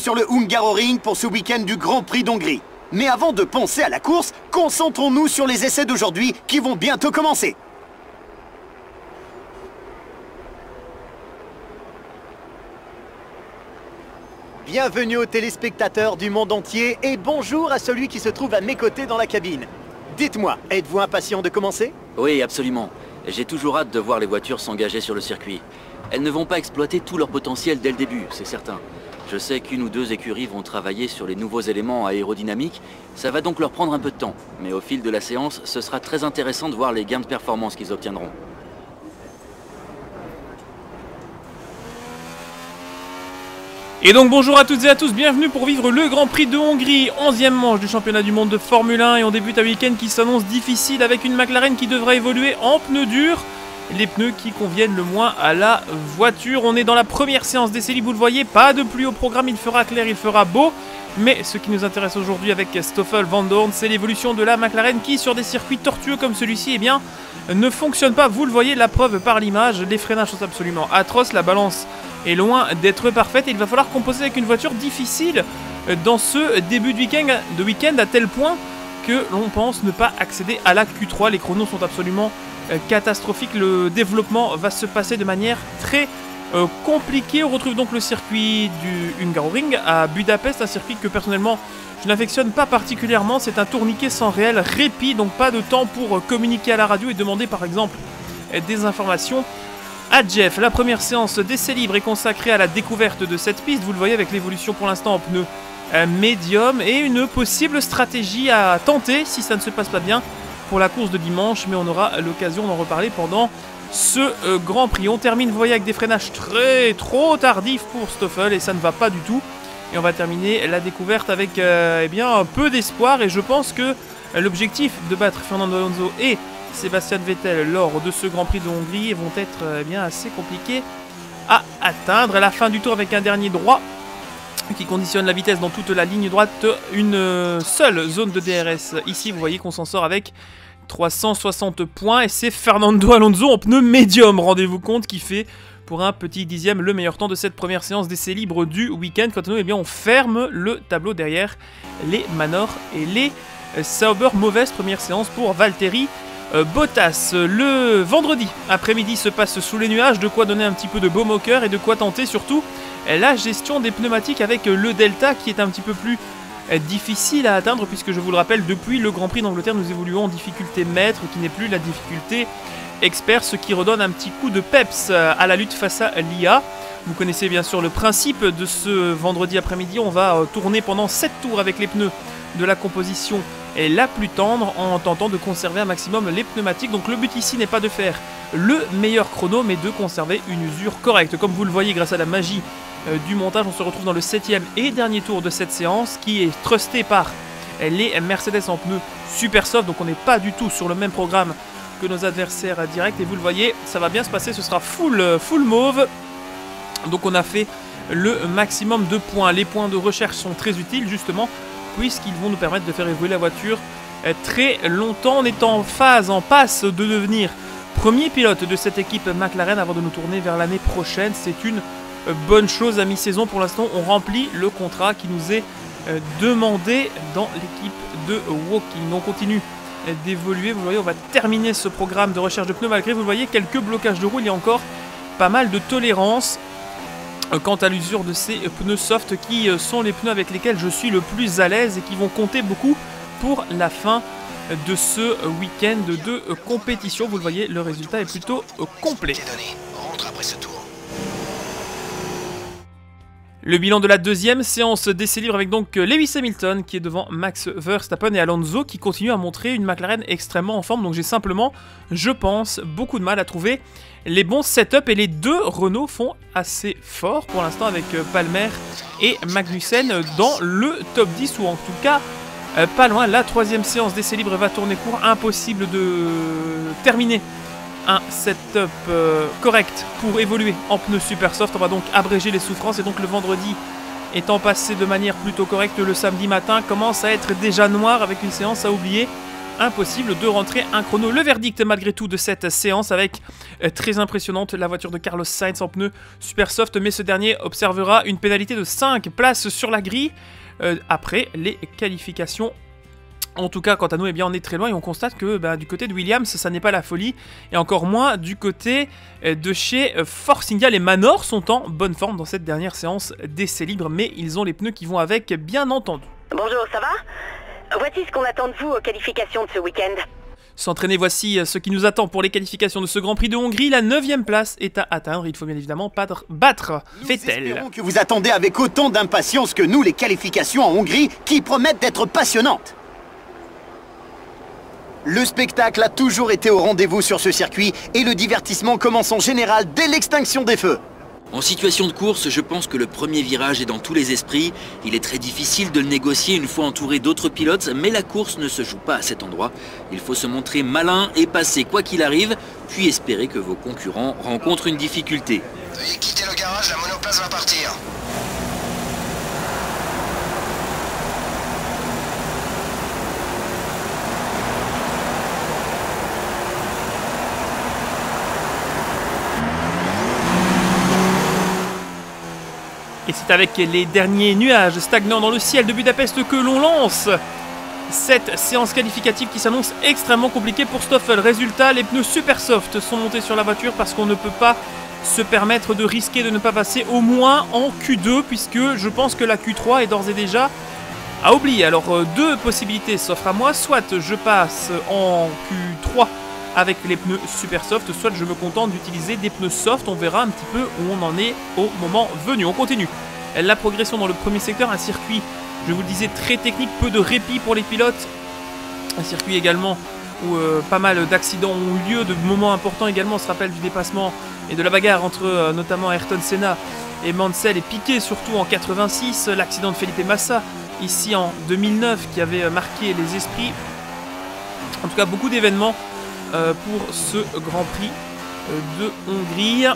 sur le Hungaroring pour ce week-end du Grand Prix d'Hongrie. Mais avant de penser à la course, concentrons-nous sur les essais d'aujourd'hui qui vont bientôt commencer. Bienvenue aux téléspectateurs du monde entier et bonjour à celui qui se trouve à mes côtés dans la cabine. Dites-moi, êtes-vous impatient de commencer? Oui, absolument. J'ai toujours hâte de voir les voitures s'engager sur le circuit. Elles ne vont pas exploiter tout leur potentiel dès le début, c'est certain. Je sais qu'une ou deux écuries vont travailler sur les nouveaux éléments aérodynamiques, ça va donc leur prendre un peu de temps. Mais au fil de la séance, ce sera très intéressant de voir les gains de performance qu'ils obtiendront. Et donc bonjour à toutes et à tous, bienvenue pour vivre le Grand Prix de Hongrie, 11e manche du championnat du monde de Formule 1 et on débute un week-end qui s'annonce difficile avec une McLaren qui devra évoluer en pneus durs, les pneus qui conviennent le moins à la voiture. On est dans la première séance d'essai vous le voyez, pas de pluie au programme, il fera clair, il fera beau. Mais ce qui nous intéresse aujourd'hui avec Stoffel Van Dorn, c'est l'évolution de la McLaren qui, sur des circuits tortueux comme celui-ci, eh bien, ne fonctionne pas. Vous le voyez, la preuve par l'image, les freinages sont absolument atroces, la balance est loin d'être parfaite et il va falloir composer avec une voiture difficile dans ce début de week-end, de week à tel point que l'on pense ne pas accéder à la Q3. Les chronos sont absolument euh, catastrophiques. Le développement va se passer de manière très euh, compliquée. On retrouve donc le circuit du Hungaroring à Budapest, un circuit que personnellement je n'affectionne pas particulièrement. C'est un tourniquet sans réel répit, donc pas de temps pour euh, communiquer à la radio et demander par exemple des informations à Jeff. La première séance d'essai libre est consacrée à la découverte de cette piste. Vous le voyez avec l'évolution pour l'instant en pneus médium et une possible stratégie à tenter si ça ne se passe pas bien pour la course de dimanche. Mais on aura l'occasion d'en reparler pendant ce euh, Grand Prix. On termine, vous voyez, avec des freinages très trop tardifs pour Stoffel et ça ne va pas du tout. Et on va terminer la découverte avec euh, eh bien, un peu d'espoir et je pense que l'objectif de battre Fernando Alonso et Sébastien Vettel lors de ce Grand Prix de Hongrie vont être eh bien assez compliqués à atteindre. À la fin du tour avec un dernier droit qui conditionne la vitesse dans toute la ligne droite, une seule zone de DRS. Ici, vous voyez qu'on s'en sort avec 360 points et c'est Fernando Alonso en pneu médium, rendez-vous compte, qui fait pour un petit dixième le meilleur temps de cette première séance d'essai libre du week-end. Quant à nous, eh bien, on ferme le tableau derrière les Manor et les Sauber. Mauvaise première séance pour Valtteri euh, Bottas. Le vendredi après-midi se passe sous les nuages, de quoi donner un petit peu de baume au et de quoi tenter surtout la gestion des pneumatiques avec le Delta qui est un petit peu plus euh, difficile à atteindre puisque je vous le rappelle, depuis le Grand Prix d'Angleterre, nous évoluons en difficulté maître qui n'est plus la difficulté expert, ce qui redonne un petit coup de peps euh, à la lutte face à l'IA. Vous connaissez bien sûr le principe de ce vendredi après-midi, on va tourner pendant 7 tours avec les pneus de la composition la plus tendre en tentant de conserver un maximum les pneumatiques. Donc le but ici n'est pas de faire le meilleur chrono, mais de conserver une usure correcte. Comme vous le voyez grâce à la magie euh, du montage, on se retrouve dans le septième et dernier tour de cette séance qui est trusté par les Mercedes en pneus super soft. Donc on n'est pas du tout sur le même programme que nos adversaires directs. Et vous le voyez, ça va bien se passer, ce sera full, full mauve. Donc on a fait le maximum de points. Les points de recherche sont très utiles justement puisqu'ils vont nous permettre de faire évoluer la voiture euh, très longtemps. On est en phase, en passe de devenir premier pilote de cette équipe McLaren avant de nous tourner vers l'année prochaine. C'est une euh, bonne chose à mi-saison. Pour l'instant, on remplit le contrat qui nous est euh, demandé dans l'équipe de Walking. On continue d'évoluer. Vous voyez, on va terminer ce programme de recherche de pneus malgré, vous voyez, quelques blocages de roue. Il y a encore pas mal de tolérance euh, quant à l'usure de ces pneus soft qui euh, sont les pneus avec lesquels je suis le plus à l'aise et qui vont compter beaucoup pour la fin de ce week-end de compétition. Vous le voyez, le résultat est plutôt complet. Le bilan de la deuxième séance d'essai libre avec donc Lewis Hamilton qui est devant Max Verstappen et Alonso qui continue à montrer une McLaren extrêmement en forme. Donc j'ai simplement, je pense, beaucoup de mal à trouver les bons setups et les deux Renault font assez fort pour l'instant avec euh, Palmer et Magnussen dans le top 10 ou en tout cas euh, pas loin. La troisième séance d'essai libre va tourner court. Impossible de terminer un setup euh, correct pour évoluer en pneus super soft. On va donc abréger les souffrances et donc le vendredi étant passé de manière plutôt correcte, le samedi matin commence à être déjà noir avec une séance à oublier impossible de rentrer un chrono. Le verdict malgré tout de cette séance avec euh, très impressionnante la voiture de Carlos Sainz en pneu super soft, mais ce dernier observera une pénalité de 5 places sur la grille euh, après les qualifications en tout cas, quant à nous, eh bien, on est très loin et on constate que bah, du côté de Williams, ça n'est pas la folie. Et encore moins du côté euh, de chez euh, Force India. Les Manors sont en bonne forme dans cette dernière séance d'essai libre, mais ils ont les pneus qui vont avec, bien entendu. Bonjour, ça va? Voici ce qu'on attend de vous aux qualifications de ce week-end. S'entraîner, voici ce qui nous attend pour les qualifications de ce Grand Prix de Hongrie. La 9 place est à atteindre. Il faut bien évidemment battre, battre espérons que vous attendez avec autant d'impatience que nous les qualifications en Hongrie qui promettent d'être passionnantes. Le spectacle a toujours été au rendez-vous sur ce circuit et le divertissement commence en général dès l'extinction des feux. En situation de course, je pense que le premier virage est dans tous les esprits. Il est très difficile de le négocier une fois entouré d'autres pilotes, mais la course ne se joue pas à cet endroit. Il faut se montrer malin et passer quoi qu'il arrive, puis espérer que vos concurrents rencontrent une difficulté. Veuillez quitter le garage, la monoplace va partir. Et c'est avec les derniers nuages stagnants dans le ciel de Budapest que l'on lance cette séance qualificative qui s'annonce extrêmement compliquée pour Stoffel. Résultat, les pneus super soft sont montés sur la voiture parce qu'on ne peut pas se permettre de risquer de ne pas passer au moins en Q2 puisque je pense que la Q3 est d'ores et déjà à oublier. Alors euh, deux possibilités s'offrent à moi, soit je passe en Q3 avec les pneus super soft, soit je me contente d'utiliser des pneus soft, on verra un petit peu où on en est au moment venu. On continue. La progression dans le premier secteur, un circuit, je vous le disais, très technique, peu de répit pour les pilotes. Un circuit également où euh, pas mal d'accidents ont eu lieu, de moments importants également, on se rappelle du dépassement et de la bagarre entre euh, notamment Ayrton Senna et Mansell et Piquet, surtout en 86, l'accident de Felipe Massa ici en 2009 qui avait marqué les esprits. En tout cas, beaucoup d'événements pour ce Grand Prix euh, de Hongrie.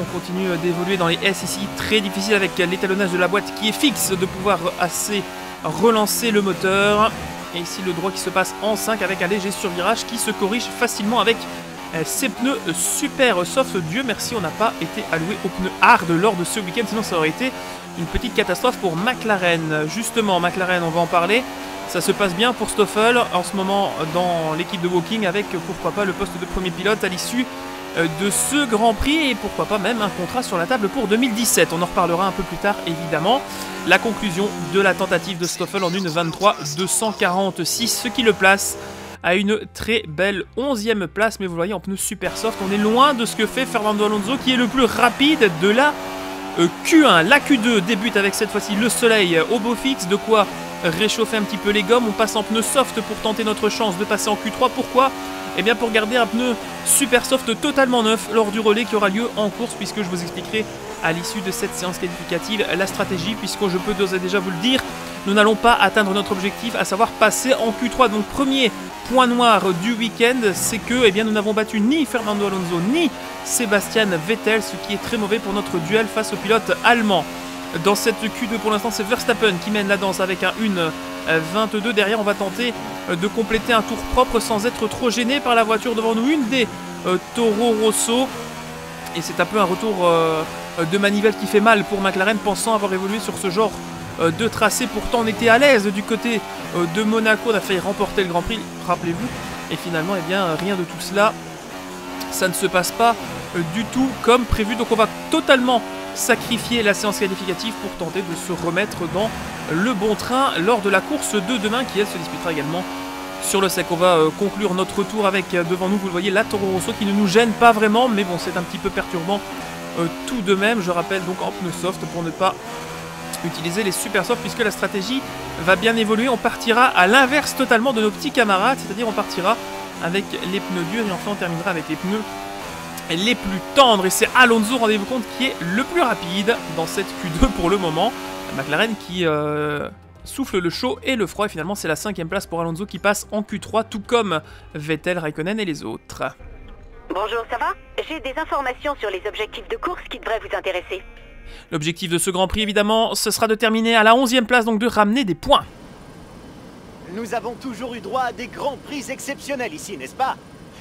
On continue euh, d'évoluer dans les S ici, très difficile avec l'étalonnage de la boîte qui est fixe de pouvoir assez relancer le moteur. Et ici le droit qui se passe en 5 avec un léger survirage qui se corrige facilement avec euh, ces pneus super soft. Dieu merci, on n'a pas été alloué aux pneus hard lors de ce week-end, sinon ça aurait été une petite catastrophe pour McLaren. Justement, McLaren, on va en parler. Ça se passe bien pour Stoffel en ce moment dans l'équipe de Walking avec pourquoi pas le poste de premier pilote à l'issue euh, de ce Grand Prix et pourquoi pas même un contrat sur la table pour 2017. On en reparlera un peu plus tard évidemment. La conclusion de la tentative de Stoffel en une 23 246, ce qui le place à une très belle 11e place. Mais vous voyez en pneu super soft, on est loin de ce que fait Fernando Alonso qui est le plus rapide de la euh, Q1. La Q2 débute avec cette fois-ci le soleil au beau fixe, de quoi réchauffer un petit peu les gommes. On passe en pneu soft pour tenter notre chance de passer en Q3. Pourquoi? Eh bien pour garder un pneu super soft totalement neuf lors du relais qui aura lieu en course, puisque je vous expliquerai à l'issue de cette séance qualificative la stratégie, puisque je peux d'ores et déjà vous le dire, nous n'allons pas atteindre notre objectif, à savoir passer en Q3. Donc premier point noir du week-end, c'est que eh bien, nous n'avons battu ni Fernando Alonso ni Sébastien Vettel, ce qui est très mauvais pour notre duel face au pilote allemand. Dans cette Q2 pour l'instant c'est Verstappen qui mène la danse avec un 1-22. Derrière on va tenter euh, de compléter un tour propre sans être trop gêné par la voiture devant nous. Une des euh, Toro Rosso. Et c'est un peu un retour euh, de manivelle qui fait mal pour McLaren pensant avoir évolué sur ce genre euh, de tracé. Pourtant on était à l'aise du côté euh, de Monaco. On a failli remporter le Grand Prix, rappelez-vous. Et finalement eh bien rien de tout cela. Ça ne se passe pas euh, du tout comme prévu. Donc on va totalement sacrifier la séance qualificative pour tenter de se remettre dans le bon train lors de la course de demain qui elle se disputera également sur le sec. On va euh, conclure notre tour avec euh, devant nous, vous le voyez, la Toro Rosso qui ne nous gêne pas vraiment, mais bon, c'est un petit peu perturbant euh, tout de même. Je rappelle donc en pneu soft pour ne pas utiliser les super soft puisque la stratégie va bien évoluer. On partira à l'inverse totalement de nos petits camarades, c'est-à-dire on partira avec les pneus durs et enfin on terminera avec les pneus les plus tendres et c'est Alonso, rendez-vous compte, qui est le plus rapide dans cette Q2 pour le moment. McLaren qui euh, souffle le chaud et le froid et finalement c'est la cinquième place pour Alonso qui passe en Q3 tout comme Vettel, Raikkonen et les autres. Bonjour, ça va? J'ai des informations sur les objectifs de course qui devraient vous intéresser. L'objectif de ce Grand Prix évidemment ce sera de terminer à la 11e place donc de ramener des points. Nous avons toujours eu droit à des grands prix exceptionnels ici, n'est-ce pas?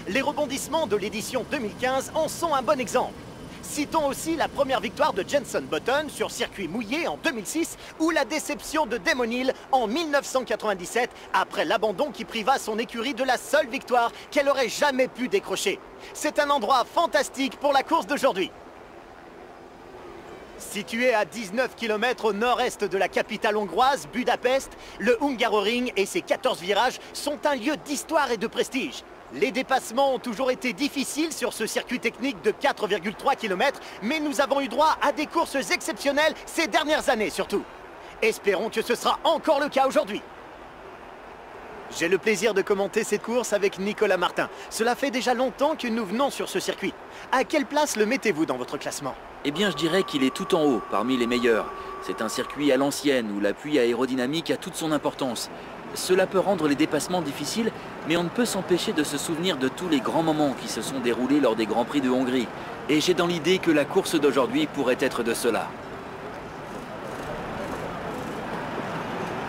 Les rebondissements de l'édition 2015 en sont un bon exemple. Citons aussi la première victoire de Jenson Button sur circuit mouillé en 2006 ou la déception de Damon Hill en 1997 après l'abandon qui priva son écurie de la seule victoire qu'elle aurait jamais pu décrocher. C'est un endroit fantastique pour la course d'aujourd'hui. Situé à 19 km au nord-est de la capitale hongroise, Budapest, le Hungaroring et ses 14 virages sont un lieu d'histoire et de prestige. Les dépassements ont toujours été difficiles sur ce circuit technique de 4,3 km, mais nous avons eu droit à des courses exceptionnelles ces dernières années surtout. Espérons que ce sera encore le cas aujourd'hui. J'ai le plaisir de commenter cette course avec Nicolas Martin. Cela fait déjà longtemps que nous venons sur ce circuit. À quelle place le mettez-vous dans votre classement? Eh bien, je dirais qu'il est tout en haut, parmi les meilleurs. C'est un circuit à l'ancienne, où l'appui aérodynamique a toute son importance. Cela peut rendre les dépassements difficiles, mais on ne peut s'empêcher de se souvenir de tous les grands moments qui se sont déroulés lors des Grands Prix de Hongrie. Et j'ai dans l'idée que la course d'aujourd'hui pourrait être de cela.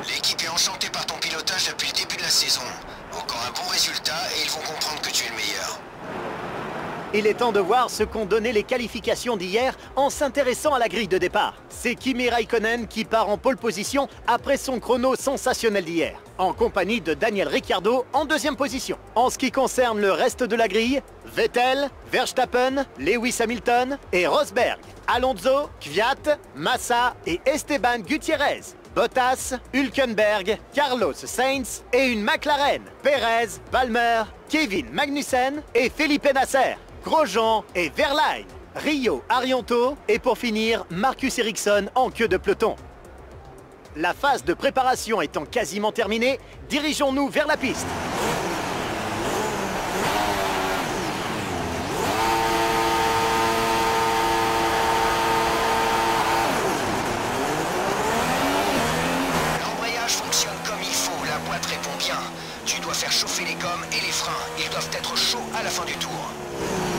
L'équipe est enchantée par ton pilotage depuis le début de la saison. Encore un bon résultat et ils vont comprendre que tu es le meilleur. Il est temps de voir ce qu'ont donné les qualifications d'hier en s'intéressant à la grille de départ. C'est Kimi Raikkonen qui part en pole position après son chrono sensationnel d'hier, en compagnie de Daniel Ricciardo en deuxième position. En ce qui concerne le reste de la grille, Vettel, Verstappen, Lewis Hamilton et Rosberg, Alonso, Kvyat, Massa et Esteban Gutiérrez. Bottas, Hülkenberg, Carlos Sainz et une McLaren, Perez, Palmer, Kevin Magnussen et Felipe Nasser, Grosjean et Verlaine, Rio Arianto et pour finir Marcus Ericsson en queue de peloton. La phase de préparation étant quasiment terminée, dirigeons-nous vers la piste. L'embrayage fonctionne comme il faut, la boîte répond bien. Tu dois faire chauffer les gommes et les freins. Ils doivent être chauds à la fin du tour.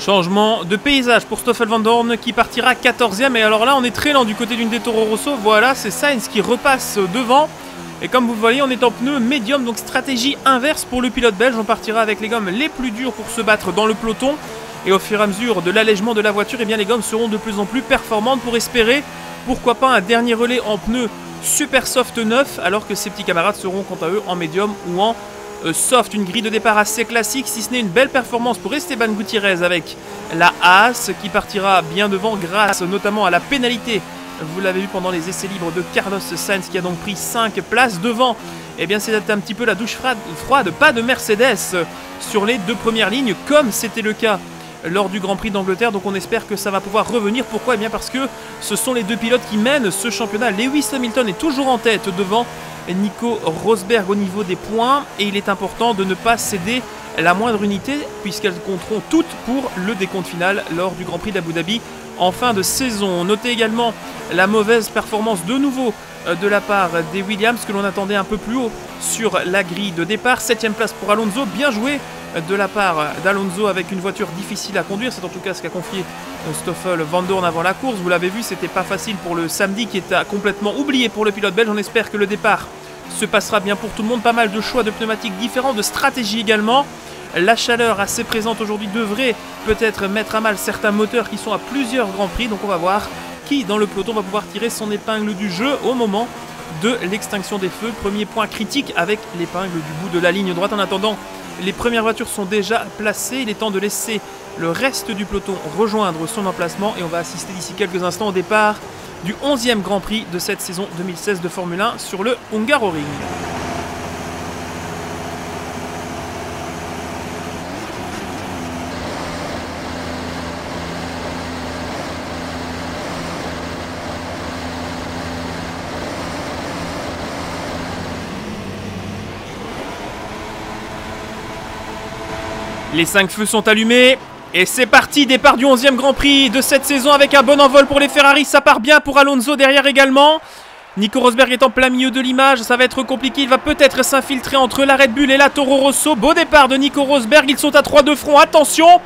Changement de paysage pour Stoffel Van Dorn qui partira 14ème. Et alors là, on est très lent du côté d'une des Toro Rosso. Voilà, c'est Sainz qui repasse devant. Et comme vous voyez, on est en pneu médium, donc stratégie inverse pour le pilote belge. On partira avec les gommes les plus dures pour se battre dans le peloton. Et au fur et à mesure de l'allègement de la voiture, eh bien, les gommes seront de plus en plus performantes pour espérer, pourquoi pas, un dernier relais en pneu super soft neuf, alors que ses petits camarades seront quant à eux en médium ou en soft. Une grille de départ assez classique, si ce n'est une belle performance pour Esteban Gutiérrez avec la Haas qui partira bien devant grâce notamment à la pénalité. Vous l'avez vu pendant les essais libres de Carlos Sainz qui a donc pris 5 places devant. Eh bien c'est un petit peu la douche froide, pas de Mercedes sur les deux premières lignes comme c'était le cas lors du Grand Prix d'Angleterre. Donc on espère que ça va pouvoir revenir. Pourquoi? Eh bien parce que ce sont les deux pilotes qui mènent ce championnat. Lewis Hamilton est toujours en tête devant Nico Rosberg au niveau des points. Et il est important de ne pas céder la moindre unité puisqu'elles compteront toutes pour le décompte final lors du Grand Prix d'Abu Dhabi en fin de saison. Notez également la mauvaise performance de nouveau euh, de la part des Williams que l'on attendait un peu plus haut sur la grille de départ. Septième place pour Alonso, bien joué de la part d'Alonso avec une voiture difficile à conduire. C'est en tout cas ce qu'a confié euh, Stoffel Van Dorn avant la course. Vous l'avez vu, c'était pas facile pour le samedi qui était complètement oublié pour le pilote belge. On espère que le départ se passera bien pour tout le monde. Pas mal de choix de pneumatiques différents, de stratégies également. La chaleur assez présente aujourd'hui devrait peut-être mettre à mal certains moteurs qui sont à plusieurs grands prix. Donc on va voir qui dans le peloton va pouvoir tirer son épingle du jeu au moment de l'extinction des feux. Premier point critique avec l'épingle du bout de la ligne droite. En attendant, les premières voitures sont déjà placées. Il est temps de laisser le reste du peloton rejoindre son emplacement et on va assister d'ici quelques instants au départ du 11e Grand Prix de cette saison 2016 de Formule 1 sur le Hungaroring. Les 5 feux sont allumés. Et c'est parti, départ du 11e Grand Prix de cette saison avec un bon envol pour les Ferrari. Ça part bien pour Alonso derrière également. Nico Rosberg est en plein milieu de l'image, ça va être compliqué. Il va peut-être s'infiltrer entre la Red Bull et la Toro Rosso. Beau départ de Nico Rosberg, ils sont à 3 de front. Attention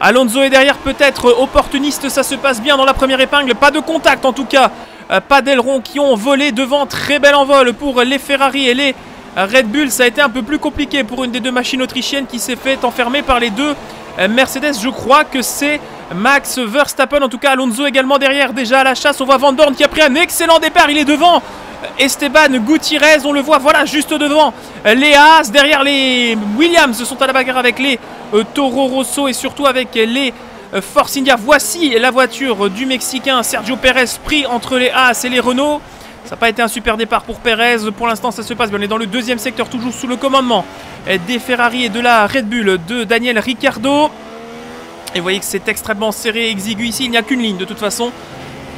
Alonso est derrière, peut-être opportuniste. Ça se passe bien dans la première épingle. Pas de contact en tout cas euh, pas d'ailerons qui ont volé devant. Très bel envol pour les Ferrari et les Red Bull. Ça a été un peu plus compliqué pour une des deux machines autrichiennes qui s'est fait enfermer par les deux euh, Mercedes. Je crois que c'est Max Verstappen. En tout cas, Alonso également derrière. Déjà à la chasse. On voit Van Dorn qui a pris un excellent départ. Il est devant. Esteban Gutiérrez, on le voit, voilà, juste devant les Haas, derrière les Williams, sont à la bagarre avec les euh, Toro Rosso et surtout avec les euh, Force India. Voici la voiture du Mexicain Sergio Pérez pris entre les Haas et les Renault. Ça n'a pas été un super départ pour Pérez. Pour l'instant, ça se passe bien. On est dans le deuxième secteur, toujours sous le commandement des Ferrari et de la Red Bull de Daniel Ricciardo. Et vous voyez que c'est extrêmement serré, exigu ici. Il n'y a qu'une ligne de toute façon.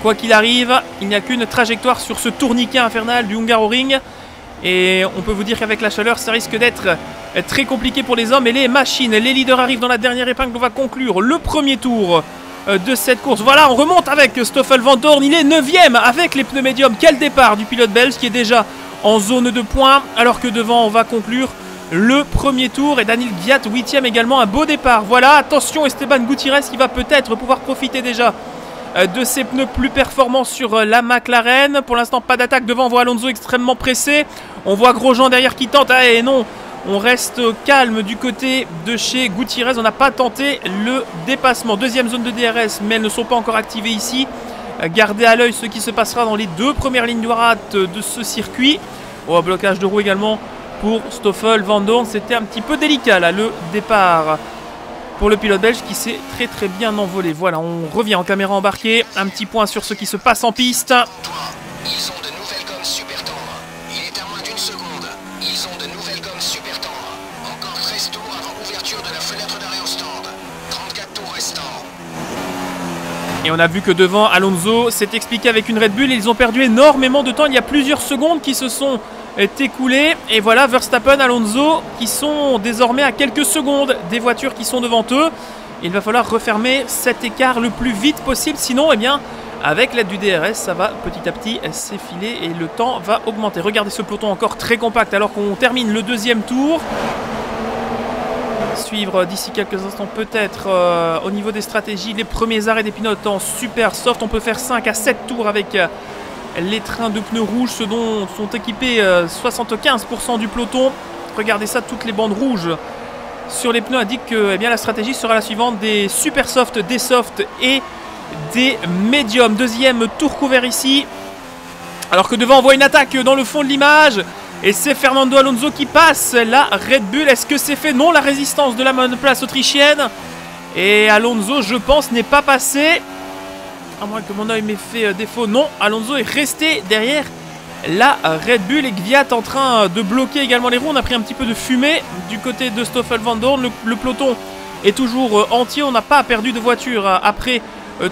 Quoi qu'il arrive, il n'y a qu'une trajectoire sur ce tourniquet infernal du Hungaroring. Et on peut vous dire qu'avec la chaleur, ça risque d'être très compliqué pour les hommes et les machines. Les leaders arrivent dans la dernière épingle. On va conclure le premier tour de cette course. Voilà, on remonte avec Stoffel Van Dorn. Il est 9ème avec les pneus médiums. Quel départ du pilote belge qui est déjà en zone de points. Alors que devant, on va conclure le premier tour. Et Daniel Gviat, 8ème également. Un beau départ. Voilà, attention Esteban Gutiérrez qui va peut-être pouvoir profiter déjà euh, de ses pneus plus performants sur euh, la McLaren. Pour l'instant, pas d'attaque devant. On voit Alonso extrêmement pressé. On voit Grosjean derrière qui tente. Ah, et non, on reste calme du côté de chez Gutiérrez. On n'a pas tenté le dépassement. Deuxième zone de DRS, mais elles ne sont pas encore activées ici. Gardez à l'œil ce qui se passera dans les deux premières lignes droites de ce circuit. Oh, blocage de roue également pour Stoffel, Van Dorn. C'était un petit peu délicat là, le départ pour le pilote belge qui s'est très très bien envolé. Voilà, on revient en caméra embarquée. Un petit point sur ce qui se passe en piste. Et on a vu que devant Alonso s'est expliqué avec une Red Bull. Ils ont perdu énormément de temps. Il y a plusieurs secondes qui se sont est écoulé. Et voilà Verstappen, Alonso qui sont désormais à quelques secondes des voitures qui sont devant eux. Il va falloir refermer cet écart le plus vite possible. Sinon, eh bien, avec l'aide du DRS, ça va petit à petit s'effiler et le temps va augmenter. Regardez ce peloton encore très compact alors qu'on termine le deuxième tour. Suivre d'ici quelques instants peut-être euh, au niveau des stratégies les premiers arrêts des pilotes en super soft. On peut faire 5 à 7 tours avec euh, les trains de pneus rouges, ce dont sont équipés 75% euh, du peloton. Regardez ça, toutes les bandes rouges sur les pneus indiquent que eh la stratégie sera la suivante des super soft, des soft et des médiums. Deuxième tour couvert ici. Alors que devant on voit une attaque dans le fond de l'image. Et c'est Fernando Alonso qui passe la Red Bull. Est-ce que c'est fait? Non, la résistance de la monoplace autrichienne. Et Alonso, je pense, n'est pas passé. À moins que mon oeil m'ait fait euh, défaut. Non, Alonso est resté derrière la Red Bull et Gviat en train de bloquer également les roues. On a pris un petit peu de fumée du côté de Stoffel Van Dorn. Le, peloton est toujours euh, entier. On n'a pas perdu de voiture euh, après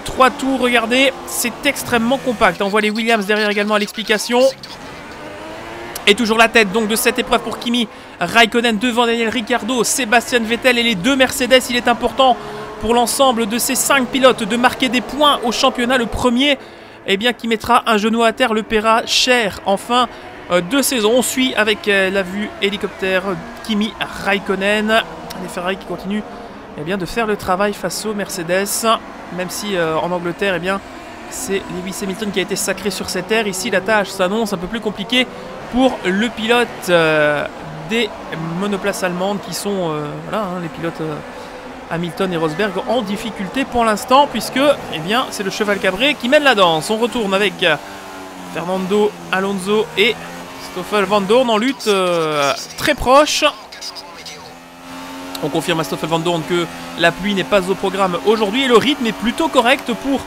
trois tours. Regardez, c'est extrêmement compact. On voit les Williams derrière également à l'explication. Et toujours la tête donc de cette épreuve pour Kimi Raikkonen devant Daniel Ricciardo, Sébastien Vettel et les deux Mercedes. Il est important pour l'ensemble de ces cinq pilotes de marquer des points au championnat. Le premier, eh bien, qui mettra un genou à terre, le paiera cher en fin euh, de saison. On suit avec euh, la vue hélicoptère Kimi Raikkonen. Les Ferrari qui continuent eh bien, de faire le travail face aux Mercedes. Même si euh, en Angleterre, eh bien, c'est Lewis Hamilton qui a été sacré sur cette aire. Ici, la tâche s'annonce un peu plus compliquée pour le pilote des monoplaces allemandes qui sont voilà, hein, les pilotes Hamilton et Rosberg en difficulté pour l'instant puisque eh c'est le cheval cabré qui mène la danse. On retourne avec Fernando Alonso et Stoffel Van Dorn en lutte euh, très proche. On confirme à Stoffel Van Dorn que la pluie n'est pas au programme aujourd'hui et le rythme est plutôt correct pour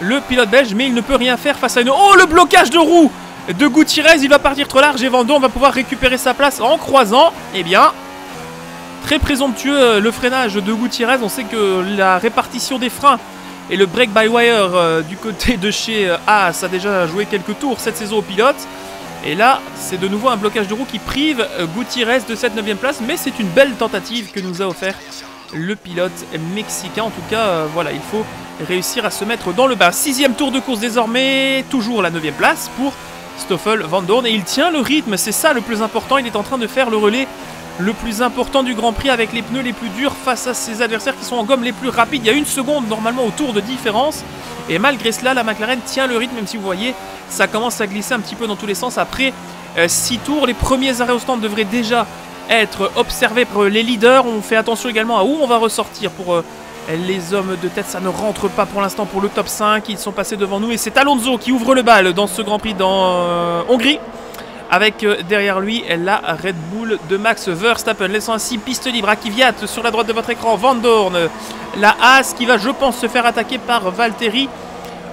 le pilote belge mais il ne peut rien faire face à une... Oh le blocage de roue de Gutiérrez, il va partir trop large et Van Dorn va pouvoir récupérer sa place en croisant. Eh bien, Très présomptueux euh, le freinage de Gutiérrez. On sait que la répartition des freins et le break by wire euh, du côté de chez euh, Haas a déjà joué quelques tours cette saison au pilote. Et là, c'est de nouveau un blocage de roue qui prive Gutiérrez de cette 9 place. Mais c'est une belle tentative que nous a offert le pilote mexicain. En tout cas, voilà, il faut réussir à se mettre dans le bas. Sixième tour de course désormais, toujours la 9 place pour Stoffel Van Dorn. Et il tient le rythme, c'est ça le plus important. Il est en train de faire le relais le plus important du Grand Prix avec les pneus les plus durs face à ses adversaires qui sont en gomme les plus rapides. Il y a une seconde normalement au tour de différence. Et malgré cela, la McLaren tient le rythme, même si vous voyez, ça commence à glisser un petit peu dans tous les sens. Après 6 euh, tours, les premiers arrêts au stand devraient déjà être observés par les leaders. On fait attention également à où on va ressortir pour euh, les hommes de tête. Ça ne rentre pas pour l'instant pour le top 5. Ils sont passés devant nous et c'est Alonso qui ouvre le bal dans ce Grand Prix dans euh, Hongrie avec derrière lui la Red Bull de Max Verstappen, laissant ainsi piste libre à Kvyat sur la droite de votre écran, Van Dorn, la Haas qui va je pense se faire attaquer par Valtteri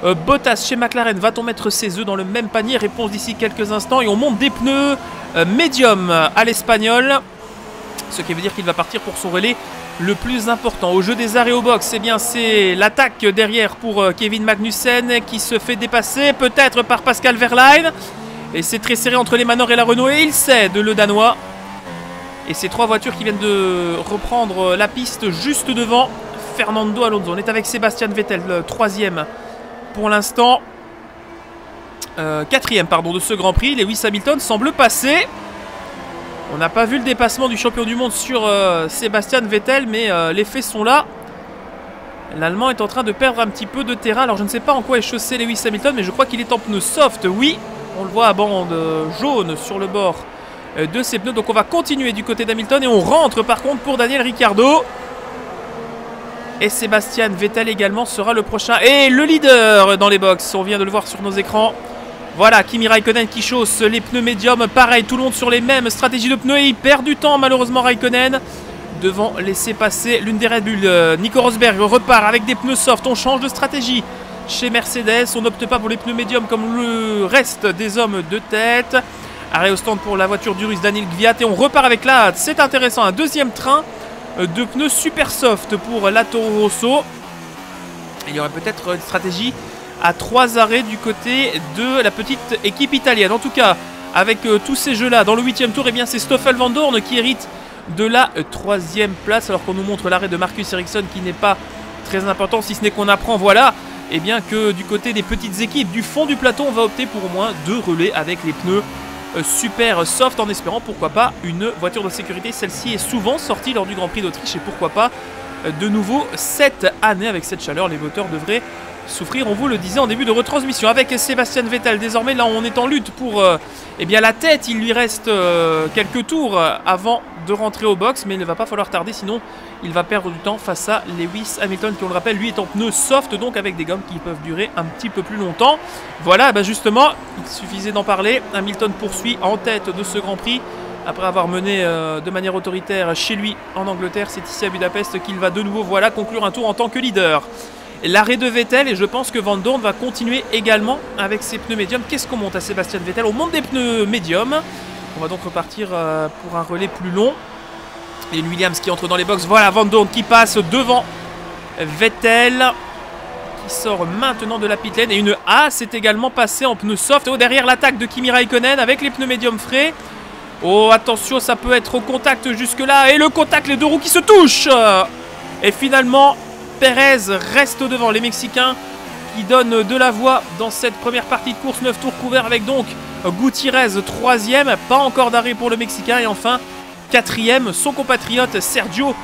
euh, Bottas chez McLaren, va-t-on mettre ses œufs dans le même panier? Réponse d'ici quelques instants. Et on monte des pneus euh, médium à l'espagnol. Ce qui veut dire qu'il va partir pour son relais le plus important. Au jeu des arrêts au box, eh bien c'est l'attaque derrière pour euh, Kevin Magnussen qui se fait dépasser peut-être par Pascal Verlaine. Et c'est très serré entre les Manor et la Renault et il cède le Danois. Et ces trois voitures qui viennent de reprendre la piste juste devant Fernando Alonso. On est avec Sébastien Vettel, troisième pour l'instant. Euh, quatrième pardon, de ce Grand Prix. Lewis Hamilton semble passer. On n'a pas vu le dépassement du champion du monde sur euh, Sébastien Vettel, mais euh, les faits sont là. L'Allemand est en train de perdre un petit peu de terrain. Alors je ne sais pas en quoi est chaussé Lewis Hamilton, mais je crois qu'il est en pneu soft. Oui, on le voit à bande jaune sur le bord de ses pneus. Donc on va continuer du côté d'Hamilton et on rentre par contre pour Daniel Ricciardo. Et Sébastien Vettel également sera le prochain. Et le leader dans les box. On vient de le voir sur nos écrans. Voilà, Kimi Raikkonen qui chausse les pneus médiums. Pareil, tout le monde sur les mêmes stratégies de pneus. Et il perd du temps, malheureusement, Raikkonen. Devant laisser passer l'une des Red Bull. Euh, Nico Rosberg repart avec des pneus soft. On change de stratégie chez Mercedes. On n'opte pas pour les pneus médiums comme le reste des hommes de tête. Arrêt au stand pour la voiture du russe Daniel Gviat. Et on repart avec la C'est intéressant, un deuxième train de pneus super soft pour la Toro Rosso. Il y aurait peut-être une stratégie à trois arrêts du côté de la petite équipe italienne. En tout cas, avec euh, tous ces jeux-là, dans le huitième tour, et eh bien c'est Stoffel Van Dorn qui hérite de la euh, troisième place, alors qu'on nous montre l'arrêt de Marcus Ericsson qui n'est pas très important, si ce n'est qu'on apprend, voilà, eh bien que du côté des petites équipes du fond du plateau, on va opter pour au moins deux relais avec les pneus euh, super soft en espérant pourquoi pas une voiture de sécurité. Celle-ci est souvent sortie lors du Grand Prix d'Autriche et pourquoi pas de nouveau cette année avec cette chaleur. Les moteurs devraient souffrir, on vous le disait en début de retransmission. Avec Sébastien Vettel, désormais là on est en lutte pour euh, eh bien, la tête. Il lui reste quelques tours avant de rentrer au box, mais il ne va pas falloir tarder, sinon il va perdre du temps face à Lewis Hamilton, qui on le rappelle, lui est en pneu soft, donc avec des gommes qui peuvent durer un petit peu plus longtemps. Voilà, bah justement, il suffisait d'en parler. Hamilton poursuit en tête de ce Grand Prix. Après avoir mené euh, de manière autoritaire chez lui en Angleterre, c'est ici à Budapest qu'il va de nouveau voilà, conclure un tour en tant que leader. L'arrêt de Vettel, et je pense que Van Dorn va continuer également avec ses pneus médiums. Qu'est-ce qu'on monte à Sébastien Vettel On monte des pneus médiums. On va donc repartir euh, pour un relais plus long. Et Williams qui entre dans les box. Voilà Van Dorn qui passe devant Vettel. Qui sort maintenant de la pit lane. Et une A s'est également passée en pneus soft. Oh, derrière l'attaque de Kimi Raikkonen avec les pneus médium frais. Oh, attention, ça peut être au contact jusque-là. Et le contact, les deux roues qui se touchent. Et finalement, Perez reste devant. Les Mexicains qui donnent de la voix dans cette première partie de course. 9 tours couverts avec donc Gutiérrez, troisième. Pas encore d'arrêt pour le Mexicain. Et enfin, quatrième, son compatriote Sergio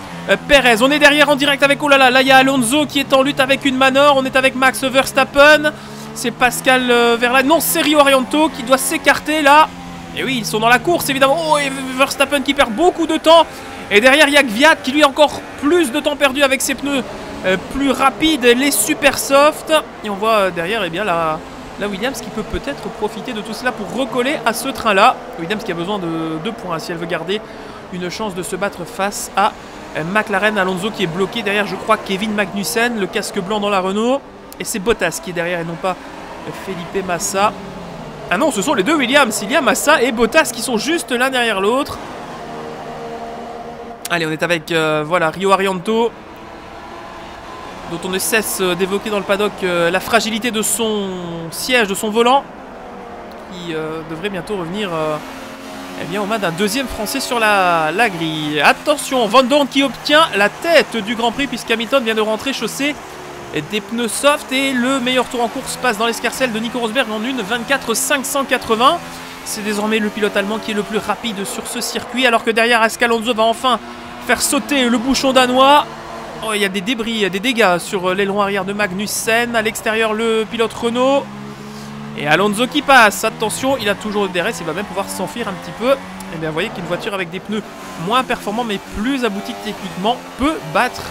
Perez. On est derrière en direct avec, oh là là, là il y a Alonso qui est en lutte avec une Manor. On est avec Max Verstappen. C'est Pascal euh, Verlaine. Non, c'est Rio Arianto qui doit s'écarter là. Et oui, ils sont dans la course évidemment. Oh, et Verstappen qui perd beaucoup de temps. Et derrière, il y a Gviat qui lui a encore plus de temps perdu avec ses pneus plus rapides, les super soft. Et on voit derrière, eh bien, la, Williams qui peut peut-être profiter de tout cela pour recoller à ce train-là. Williams qui a besoin de deux points si elle veut garder une chance de se battre face à McLaren. Alonso qui est bloqué derrière, je crois, Kevin Magnussen, le casque blanc dans la Renault. Et c'est Bottas qui est derrière et non pas Felipe Massa. Ah non, ce sont les deux Williams. Il y a Massa et Bottas qui sont juste l'un derrière l'autre. Allez, on est avec euh, voilà, Rio Arianto, dont on ne cesse euh, d'évoquer dans le paddock euh, la fragilité de son siège, de son volant, qui devrait bientôt revenir eh bien, on a d'un deuxième Français sur la, grille. Attention, Van Dorn qui obtient la tête du Grand Prix puisqu'Hamilton vient de rentrer chaussé des pneus soft et le meilleur tour en course passe dans l'escarcelle de Nico Rosberg en une 24 580. c'est désormais le pilote allemand qui est le plus rapide sur ce circuit, alors que derrière Ascalonso va enfin faire sauter le bouchon danois. Oh, il y a des débris, des dégâts sur l'aileron arrière de Magnussen. À l'extérieur, le pilote Renault. Et Alonso qui passe. Attention, il a toujours le DRS. Il va même pouvoir s'enfuir un petit peu. Et bien, vous voyez qu'une voiture avec des pneus moins performants mais plus aboutis techniquement peut battre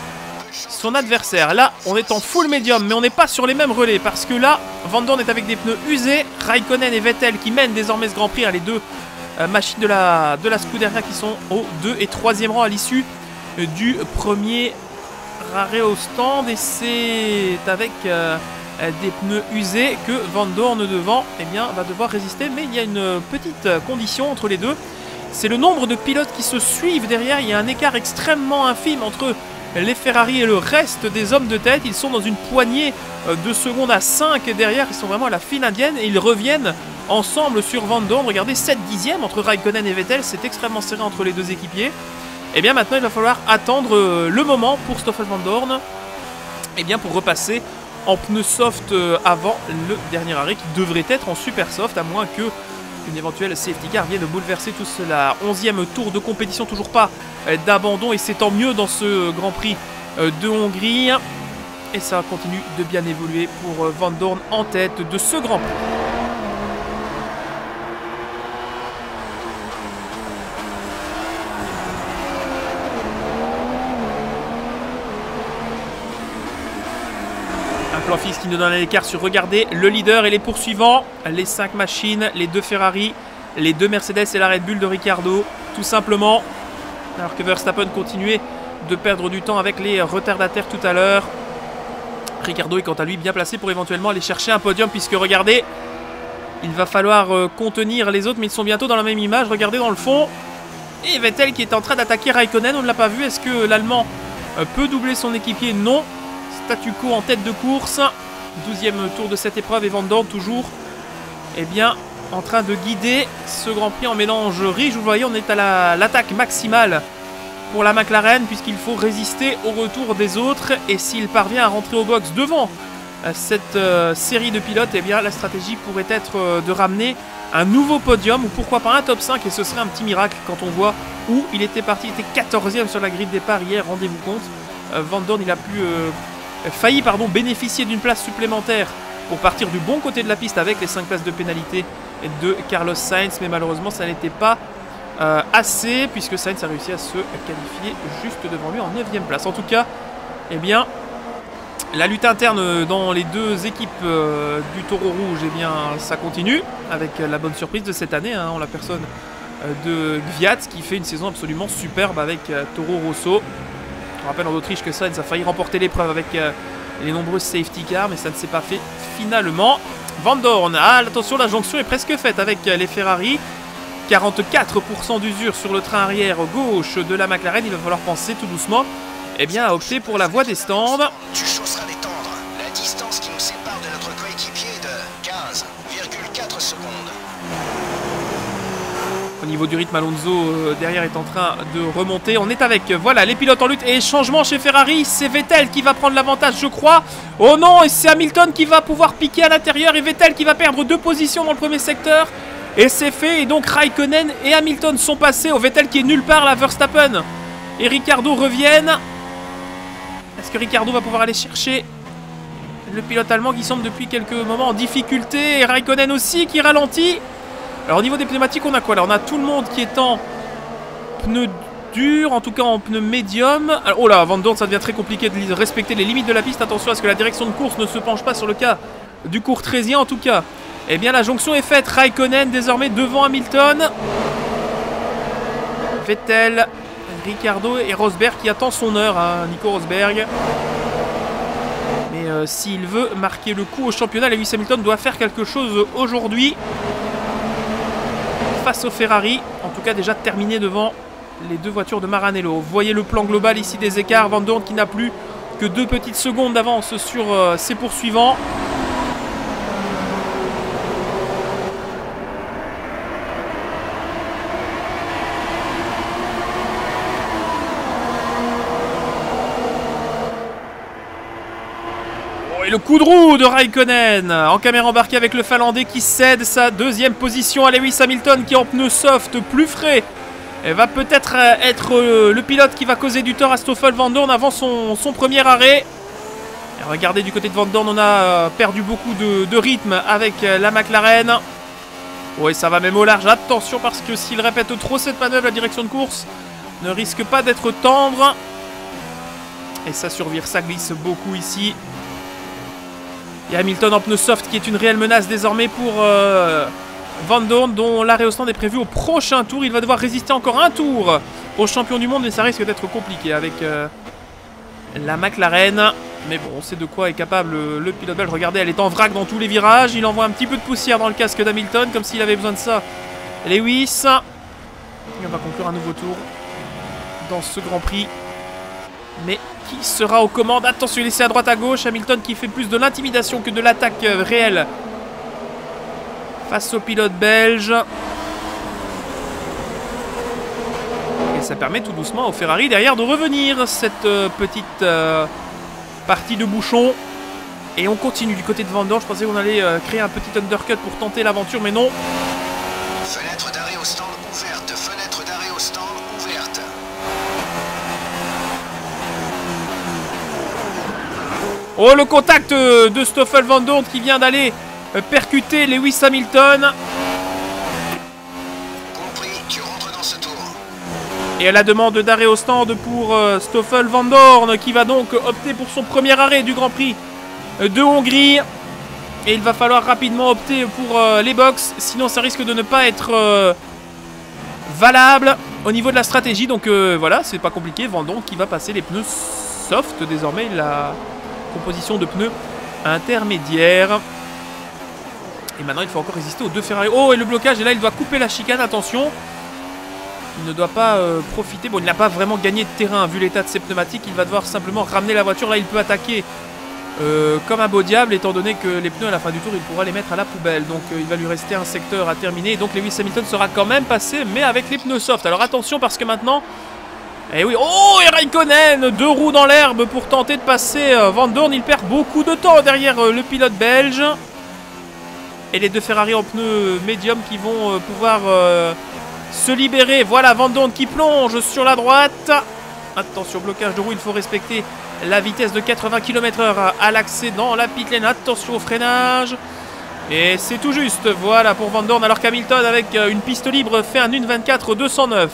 son adversaire. Là, on est en full médium, mais on n'est pas sur les mêmes relais parce que là, Van Dorn est avec des pneus usés. Raikkonen et Vettel qui mènent désormais ce Grand Prix, hein, les deux euh, machines de la, de la Scuderia qui sont au 2 et 3e rang à l'issue euh, du premier arrêt au stand. Et c'est avec euh, des pneus usés que Van Dorn devant eh bien, va devoir résister. Mais il y a une petite condition entre les deux. C'est le nombre de pilotes qui se suivent derrière. Il y a un écart extrêmement infime entre les Ferrari et le reste des hommes de tête. Ils sont dans une poignée euh, de secondes à 5 derrière. Ils sont vraiment à la file indienne et ils reviennent ensemble sur Van Dorn. Regardez, 7 dixièmes entre Raikkonen et Vettel. C'est extrêmement serré entre les deux équipiers. Et eh bien maintenant, il va falloir attendre euh, le moment pour Stoffel Van Dorn. Eh bien pour repasser en pneu soft euh, avant le dernier arrêt qui devrait être en super soft à moins que une éventuelle safety car vient de bouleverser tout cela. 11e tour de compétition, toujours pas euh, d'abandon et c'est tant mieux dans ce Grand Prix de Hongrie. Et ça continue de bien évoluer pour Van Dorn en tête de ce Grand Prix. Fixe qui nous donne l'écart sur regarder le leader et les poursuivants, les 5 machines, les deux Ferrari, les deux Mercedes et la Red Bull de Ricardo, tout simplement. Alors que Verstappen continuait de perdre du temps avec les retardataires tout à l'heure. Ricardo est quant à lui bien placé pour éventuellement aller chercher un podium puisque regardez, il va falloir euh, contenir les autres mais ils sont bientôt dans la même image. Regardez dans le fond. Et Vettel qui est en train d'attaquer Raikkonen, on ne l'a pas vu. Est-ce que l'Allemand euh, peut doubler son équipier? Non statu quo en tête de course. 12e tour de cette épreuve et Van Dorn toujours eh bien, en train de guider ce Grand Prix en mélange riche. Vous voyez, on est à l'attaque maximale pour la McLaren puisqu'il faut résister au retour des autres. Et s'il parvient à rentrer au box devant euh, cette euh, série de pilotes, eh bien, la stratégie pourrait être euh, de ramener un nouveau podium ou pourquoi pas un top 5 et ce serait un petit miracle quand on voit où il était parti, il était 14e sur la grille de départ hier, rendez-vous compte. Van Dorn, il a pu failli pardon, bénéficier d'une place supplémentaire pour partir du bon côté de la piste avec les 5 places de pénalité de Carlos Sainz, mais malheureusement ça n'était pas euh, assez puisque Sainz a réussi à se qualifier juste devant lui en 9ème place. En tout cas, eh bien, la lutte interne dans les deux équipes euh, du taureau rouge, eh bien, ça continue avec la bonne surprise de cette année, hein, en la personne euh, de Gviat qui fait une saison absolument superbe avec Toro Rosso. On rappelle en Autriche que Sainz a failli remporter l'épreuve avec euh, les nombreuses safety cars, mais ça ne s'est pas fait finalement. Van Dorn, ah, attention, la jonction est presque faite avec euh, les Ferrari. 44% d'usure sur le train arrière gauche de la McLaren. Il va falloir penser tout doucement eh bien, à opter pour la voie des stands. Niveau du rythme, Alonso euh, derrière est en train de remonter. On est avec, voilà, les pilotes en lutte. Et changement chez Ferrari, c'est Vettel qui va prendre l'avantage, je crois. Oh non, et c'est Hamilton qui va pouvoir piquer à l'intérieur. Et Vettel qui va perdre deux positions dans le premier secteur. Et c'est fait. Et donc Raikkonen et Hamilton sont passés. Au Vettel qui est nulle part là, Verstappen. Et Ricardo reviennent. Est-ce que Ricardo va pouvoir aller chercher le pilote allemand qui semble depuis quelques moments en difficulté? Et Raikkonen aussi qui ralentit. Alors au niveau des pneumatiques, on a quoi là On a tout le monde qui est en pneu dur, en tout cas en pneu médium. oh là, Van Dorn, ça devient très compliqué de respecter les limites de la piste. Attention à ce que la direction de course ne se penche pas sur le cas du court 13 en tout cas. Eh bien, la jonction est faite. Raikkonen désormais devant Hamilton. Vettel, Ricardo et Rosberg qui attend son heure, hein, Nico Rosberg. Mais euh, s'il veut marquer le coup au championnat, Lewis Hamilton doit faire quelque chose aujourd'hui face au Ferrari. En tout cas, déjà terminé devant les deux voitures de Maranello. Vous voyez le plan global ici des écarts. Van qui n'a plus que deux petites secondes d'avance sur euh, ses poursuivants. Le coup de roue de Raikkonen en caméra embarquée avec le Finlandais qui cède sa deuxième position à Lewis Hamilton qui en pneu soft plus frais et va peut-être euh, être euh, le pilote qui va causer du tort à Stoffel Van Dorn avant son, premier arrêt. Et regardez du côté de Van Dorn, on a euh, perdu beaucoup de, de rythme avec la McLaren. Oui, ça va même au large. Attention parce que s'il répète trop cette manœuvre, la direction de course ne risque pas d'être tendre. Et ça survire, ça glisse beaucoup ici. Et Hamilton en pneu soft qui est une réelle menace désormais pour euh, Van Dorn dont l'arrêt au stand est prévu au prochain tour. Il va devoir résister encore un tour au champion du monde mais ça risque d'être compliqué avec euh, la McLaren. Mais bon, on sait de quoi est capable le, le pilote belge. Regardez, elle est en vrac dans tous les virages. Il envoie un petit peu de poussière dans le casque d'Hamilton comme s'il avait besoin de ça. Lewis. Et on va conclure un nouveau tour dans ce Grand Prix. Mais qui sera aux commandes Attention, il est à droite à gauche. Hamilton qui fait plus de l'intimidation que de l'attaque euh, réelle face au pilote belge. Et ça permet tout doucement au Ferrari derrière de revenir cette euh, petite euh, partie de bouchon. Et on continue du côté de Van Dorn. Je pensais qu'on allait créer un petit undercut pour tenter l'aventure, mais non. Fenêtre d'arrêt au stand ouverte. Fenêtre d'arrêt au stand ouverte. Oh, le contact euh, de Stoffel Van Dorn qui vient d'aller euh, percuter Lewis Hamilton. Compris, tu rentres dans ce tour. Et à la demande d'arrêt au stand pour euh, Stoffel Van Dorn qui va donc opter pour son premier arrêt du Grand Prix de Hongrie. Et il va falloir rapidement opter pour les box, sinon ça risque de ne pas être valable au niveau de la stratégie. Donc euh, voilà, c'est pas compliqué. Van Dorn qui va passer les pneus soft désormais, la composition de pneus intermédiaire. Et maintenant il faut encore résister aux deux Ferrari. Oh et le blocage, et là il doit couper la chicane, attention. Il ne doit pas euh, profiter. Bon, il n'a pas vraiment gagné de terrain vu l'état de ses pneumatiques. Il va devoir simplement ramener la voiture. Là, il peut attaquer euh, comme un beau diable, étant donné que les pneus à la fin du tour, il pourra les mettre à la poubelle. Donc, euh, il va lui rester un secteur à terminer. Et donc, Lewis Hamilton sera quand même passé, mais avec les pneus soft. Alors, attention parce que maintenant. Eh oui, oh, et Raikkonen, deux roues dans l'herbe pour tenter de passer euh, Van Dorn. Il perd beaucoup de temps derrière euh, le pilote belge. Et les deux Ferrari en pneus médium qui vont euh, pouvoir se libérer. Voilà Van Dorn qui plonge sur la droite. Attention, blocage de roue, il faut respecter la vitesse de 80 km/h à l'accès dans la pit lane. Attention au freinage. Et c'est tout juste, voilà pour Van Dorn. Alors qu'Hamilton, avec une piste libre, fait un 1.24 209.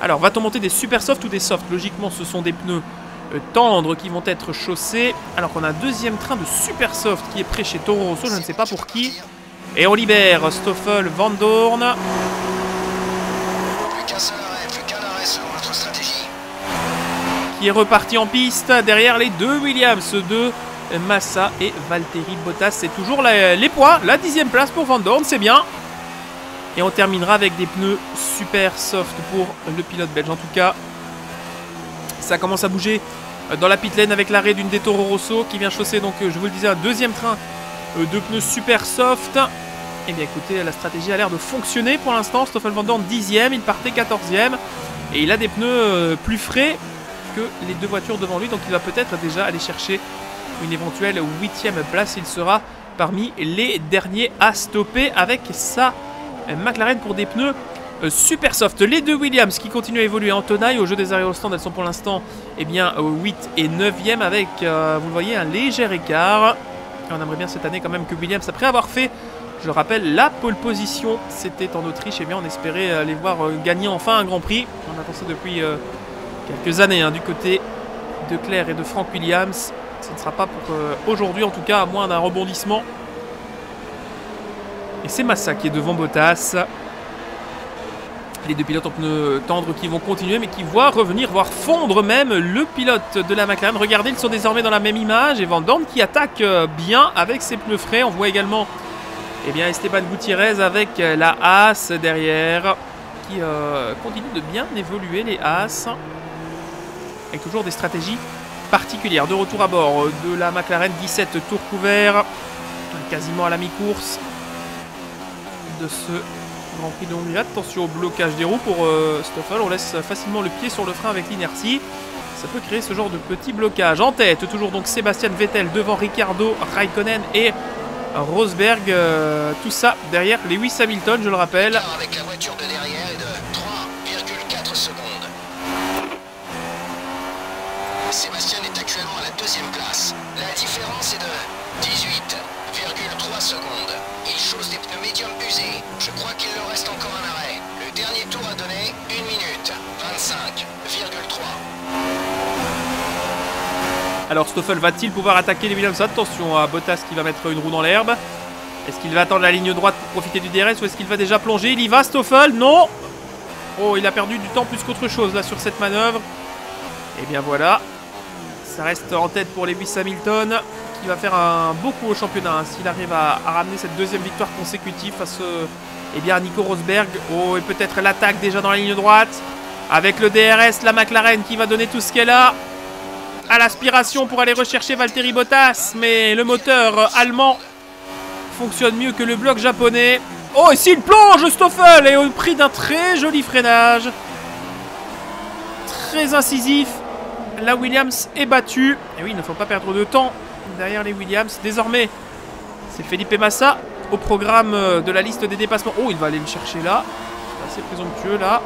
Alors, va-t-on monter des super soft ou des soft Logiquement, ce sont des pneus euh, tendres qui vont être chaussés. Alors qu'on a un deuxième train de super soft qui est prêt chez Toro Rosso, je ne sais pas pour qui. Et on libère Stoffel Van Dorn. Plus qu'un seul arrêt, plus qu'un arrêt selon notre stratégie. qui est reparti en piste derrière les deux Williams de Massa et Valtteri Bottas. C'est toujours la- les poids, la dixième place pour Van Dorn, c'est bien. Et on terminera avec des pneus super soft pour le pilote belge. En tout cas, ça commence à bouger dans la pit lane avec l'arrêt d'une des Toro Rosso qui vient chausser, donc euh, je vous le disais, un deuxième train euh, de pneus super soft. Et bien écoutez, la stratégie a l'air de fonctionner pour l'instant. Stoffel Van Dorn dixième, il partait quatorzième. Et il a des pneus euh, plus frais que les deux voitures devant lui. Donc il va peut-être déjà aller chercher une éventuelle huitième place. Il sera parmi les derniers à stopper avec sa McLaren pour des pneus euh, super soft. Les deux Williams qui continuent à évoluer en tenaille au jeu des au stand. Elles sont pour l'instant eh bien, euh, 8 et 9e avec, euh, vous le voyez, un léger écart. On aimerait bien cette année quand même que Williams, après avoir fait je rappelle, la pole position, c'était en Autriche. Et bien, on espérait euh, les voir euh, gagner enfin un Grand Prix. On attend ça depuis euh, quelques années hein, du côté de Claire et de Frank Williams. Ce ne sera pas pour euh, aujourd'hui, en tout cas, à moins d'un rebondissement. Et c'est Massa qui est devant Bottas. Les deux pilotes en pneus tendres qui vont continuer, mais qui voient revenir, voire fondre même le pilote de la McLaren. Regardez, ils sont désormais dans la même image. Et Van Dorn qui attaque euh, bien avec ses pneus frais. On voit également eh bien, Esteban Gutiérrez avec euh, la Haas derrière, qui euh, continue de bien évoluer les Haas, avec toujours des stratégies particulières. De retour à bord de la McLaren, 17 tours couverts, quasiment à la mi-course de ce Grand Prix de Hongrie. Attention au blocage des roues pour euh, Stoffel, on laisse facilement le pied sur le frein avec l'inertie. Ça peut créer ce genre de petit blocage. En tête, toujours donc Sébastien Vettel devant Ricardo, Raikkonen et Rosberg. euh, tout ça derrière Lewis Hamilton, je le rappelle. Avec la voiture de derrière est de 3,4 secondes. Sébastien est actuellement à la deuxième place. La différence est de 18,3 secondes. Il chausse des pneus médium usés. Je crois qu'il leur reste encore un arrêt. Le dernier tour a donné 1 minute 25,3. Alors Stoffel va-t-il pouvoir attaquer les Williams? Attention à Bottas qui va mettre une roue dans l'herbe. Est-ce qu'il va attendre la ligne droite pour profiter du DRS ou est-ce qu'il va déjà plonger? Il y va Stoffel? Non Oh, il a perdu du temps plus qu'autre chose là sur cette manœuvre. Et bien voilà. Ça reste en tête pour Lewis Hamilton qui va faire un beau coup au championnat hein, s'il arrive à, ramener cette deuxième victoire consécutive face euh, eh bien, à Nico Rosberg. Oh, et peut-être l'attaque déjà dans la ligne droite. Avec le DRS, la McLaren qui va donner tout ce qu'elle a à l'aspiration pour aller rechercher Valtteri Bottas, mais le moteur euh, allemand fonctionne mieux que le bloc japonais. Oh, et s'il plonge, Stoffel, et au prix d'un très joli freinage, très incisif, la Williams est battue. Et oui, il ne faut pas perdre de temps derrière les Williams. Désormais, c'est Felipe Massa au programme euh, de la liste des dépassements. Oh, il va aller le chercher là. C'est assez présomptueux là.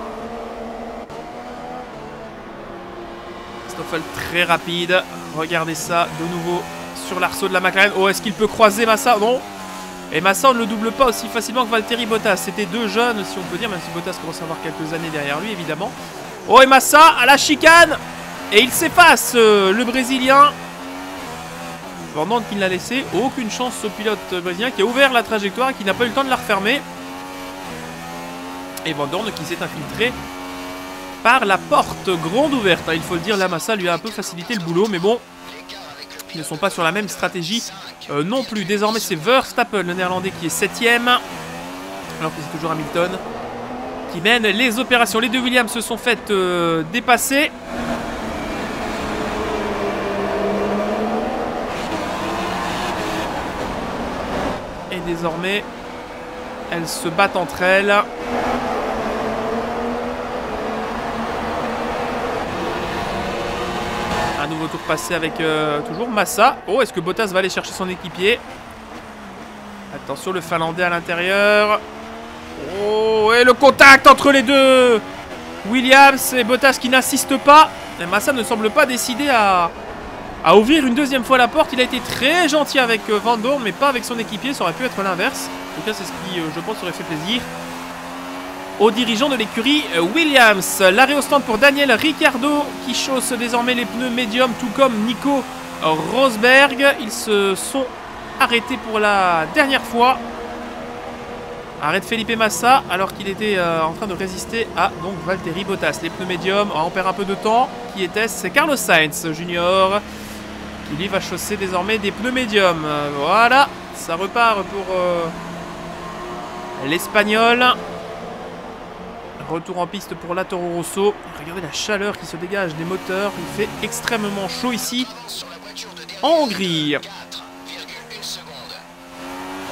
Stoffel très rapide. Regardez ça de nouveau sur l'arceau de la McLaren. Oh, est-ce qu'il peut croiser Massa? Non. Et Massa, on ne le double pas aussi facilement que Valtteri Bottas. C'était deux jeunes, si on peut dire, même si Bottas commence à avoir quelques années derrière lui, évidemment. Oh, et Massa à la chicane Et il s'efface, euh, le Brésilien. Pendant qu'il l'a laissé, aucune chance au pilote brésilien qui a ouvert la trajectoire et qui n'a pas eu le temps de la refermer. Et Van Dorn qui s'est infiltré par la porte grande ouverte. hein. Il faut le dire, la Massa lui a un peu facilité le boulot, mais bon, ils ne sont pas sur la même stratégie euh, non plus. Désormais, c'est Verstappen, le néerlandais, qui est 7 alors que c'est toujours Hamilton qui mène les opérations. Les deux Williams se sont faites euh, dépasser. Désormais, elles se battent entre elles. Un nouveau tour passé avec euh, toujours Massa. Oh, est-ce que Bottas va aller chercher son équipier? Attention, le Finlandais à l'intérieur. Oh, et le contact entre les deux Williams et Bottas qui n'insiste pas. Et Massa ne semble pas décidé à, à ouvrir une deuxième fois la porte. Il a été très gentil avec euh, Van Dorn, mais pas avec son équipier. Ça aurait pu être l'inverse. En tout cas, c'est ce qui, euh, je pense, aurait fait plaisir aux dirigeants de l'écurie euh, Williams. L'arrêt au stand pour Daniel Ricciardo qui chausse désormais les pneus médium, tout comme Nico Rosberg. Ils se sont arrêtés pour la dernière fois. Arrête Felipe Massa alors qu'il était en train de résister à donc Valtteri Bottas. Les pneus médiums, on perd un peu de temps. Qui était-ce? C'est Carlos Sainz Junior lui va chausser désormais des pneus médiums. Voilà, ça repart pour euh, l'Espagnol. Retour en piste pour la Toro Rosso. Regardez la chaleur qui se dégage des moteurs. Il fait extrêmement chaud ici en Hongrie. 4,1 secondes.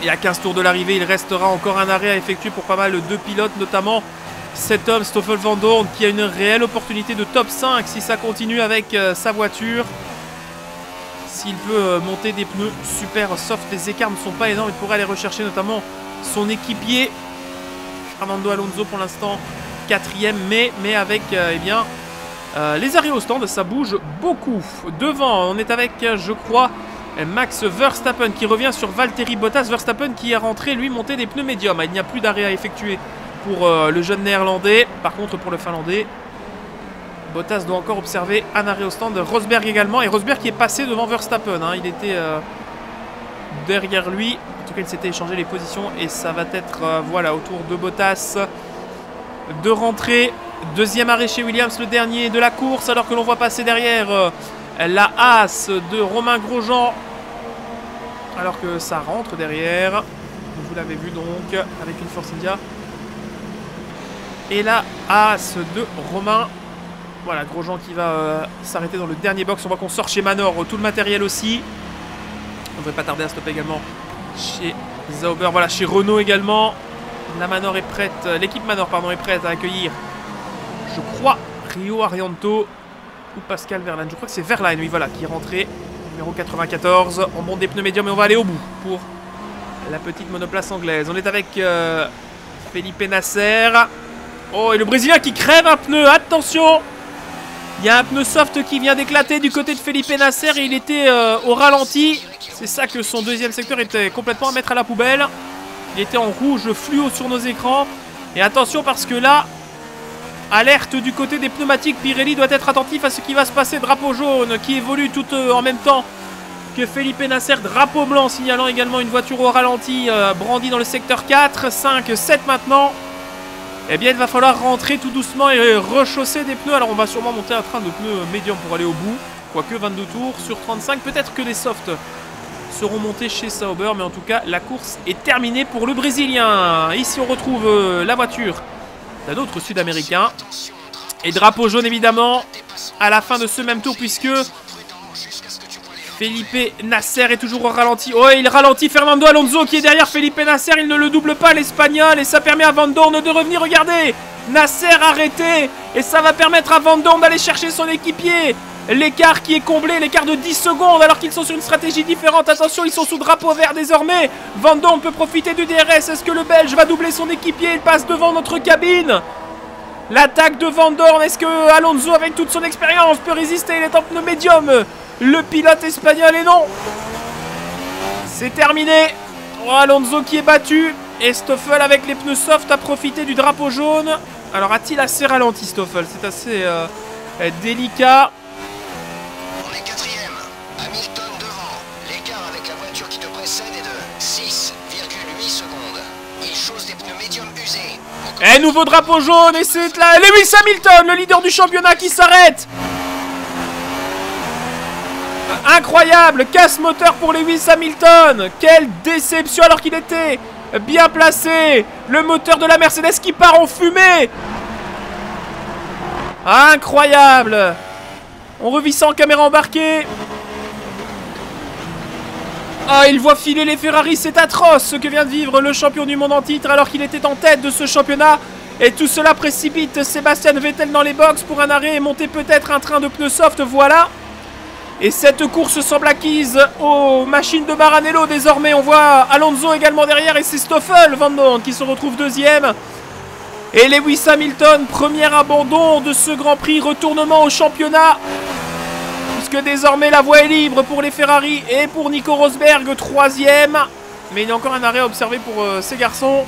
Et à 15 tours de l'arrivée, il restera encore un arrêt à effectuer pour pas mal de pilotes, notamment cet homme, Stoffel Van Dorn, qui a une réelle opportunité de top 5 si ça continue avec euh, sa voiture. S'il peut euh, monter des pneus super soft, les écarts ne sont pas énormes. Il pourrait aller rechercher notamment son équipier. Fernando Alonso pour l'instant quatrième, mais, avec euh, eh euh, les arrêts au stand, ça bouge beaucoup. Devant, on est avec, je crois, Max Verstappen qui revient sur Valtteri Bottas. Verstappen qui est rentré, lui, monter des pneus médiums. Il n'y a plus d'arrêt à effectuer pour le jeune néerlandais. Par contre, pour le finlandais, Bottas doit encore observer un arrêt au stand. Rosberg également. Et Rosberg qui est passé devant Verstappen. hein. Il était euh, derrière lui. En tout cas, il s'était échangé les positions. Et ça va être, euh, voilà, au tour de Bottas de rentrer. Deuxième arrêt chez Williams, le dernier de la course. Alors que l'on voit passer derrière euh, la Haas de Romain Grosjean. Alors que ça rentre derrière. Vous l'avez vu donc avec une Force India. Et la Haas de Romain. Voilà, Grosjean qui va euh, s'arrêter dans le dernier box. On voit qu'on sort chez Manor tout le matériel aussi. On ne devrait pas tarder à stopper également chez Zauber. Voilà, chez Renault également. La Manor est prête, euh, l'équipe Manor pardon est prête à accueillir, je crois, Rio Arianto. ou Pascal Verlaine. Je crois que c'est Verlaine, oui, voilà, qui est rentré. Numéro 94. On monte des pneus médiums et on va aller au bout pour la petite monoplace anglaise. On est avec euh, Felipe Nasser. Oh, et le Brésilien qui crève un pneu. Attention Il y a un pneu soft qui vient d'éclater du côté de Felipe Nasser et il était euh, au ralenti. C'est ça que son deuxième secteur était complètement à mettre à la poubelle. Il était en rouge fluo sur nos écrans. Et attention parce que là, alerte du côté des pneumatiques. Pirelli doit être attentif à ce qui va se passer. Drapeau jaune qui évolue tout euh, en même temps que Felipe Nasser. Drapeau blanc signalant également une voiture au ralenti euh, dans le secteur 4. 5, 7 maintenant. Eh bien, il va falloir rentrer tout doucement et rechausser des pneus. Alors, on va sûrement monter un train de pneus médium pour aller au bout. Quoique 22 tours sur 35. Peut-être que les softs seront montés chez Sauber. Mais en tout cas, la course est terminée pour le Brésilien. Ici, on retrouve euh, la voiture d'un autre Sud-Américain. Et drapeau jaune, évidemment, à la fin de ce même tour, puisque Felipe Nasser est toujours au ralenti. Oh, il ralentit Fernando Alonso qui est derrière Felipe Nasser. Il ne le double pas, l'Espagnol. Et ça permet à Van Dorn de revenir. Regardez Nasser arrêté. Et ça va permettre à Van Dorn d'aller chercher son équipier. L'écart qui est comblé, l'écart de 10 secondes alors qu'ils sont sur une stratégie différente. Attention, ils sont sous drapeau vert désormais. Van Dorn peut profiter du DRS. Est-ce que le Belge va doubler son équipier? Il passe devant notre cabine. L'attaque de Van Dorn. Est-ce que Alonso, avec toute son expérience, peut résister? Il est en pneu médium. Le pilote espagnol et non C'est terminé oh, Alonso qui est battu Et Stoffel avec les pneus soft a profité du drapeau jaune Alors a-t-il assez ralenti Stoffel? C'est assez euh, délicat On est quatrième. Hamilton devant. L'écart avec la voiture qui te précède est de 6,8 secondes. Il chausse des pneus médiums usés. Et nouveau drapeau jaune et c'est là Lewis Hamilton, le leader du championnat qui s'arrête Incroyable Casse moteur pour Lewis Hamilton. Quelle déception alors qu'il était bien placé. Le moteur de la Mercedes qui part en fumée. Incroyable. On revit ça en caméra embarquée. Ah, il voit filer les Ferrari, c'est atroce ce que vient de vivre le champion du monde en titre alors qu'il était en tête de ce championnat. Et tout cela précipite Sébastien Vettel dans les box pour un arrêt et monter peut-être un train de pneus soft, voilà. Et cette course semble acquise aux machines de Maranello désormais. On voit Alonso également derrière et c'est Stoffel Van qui se retrouve deuxième. Et Lewis Hamilton, premier abandon de ce Grand Prix, retournement au championnat. Puisque désormais la voie est libre pour les Ferrari et pour Nico Rosberg, troisième. Mais il y a encore un arrêt à observer pour euh, ces garçons.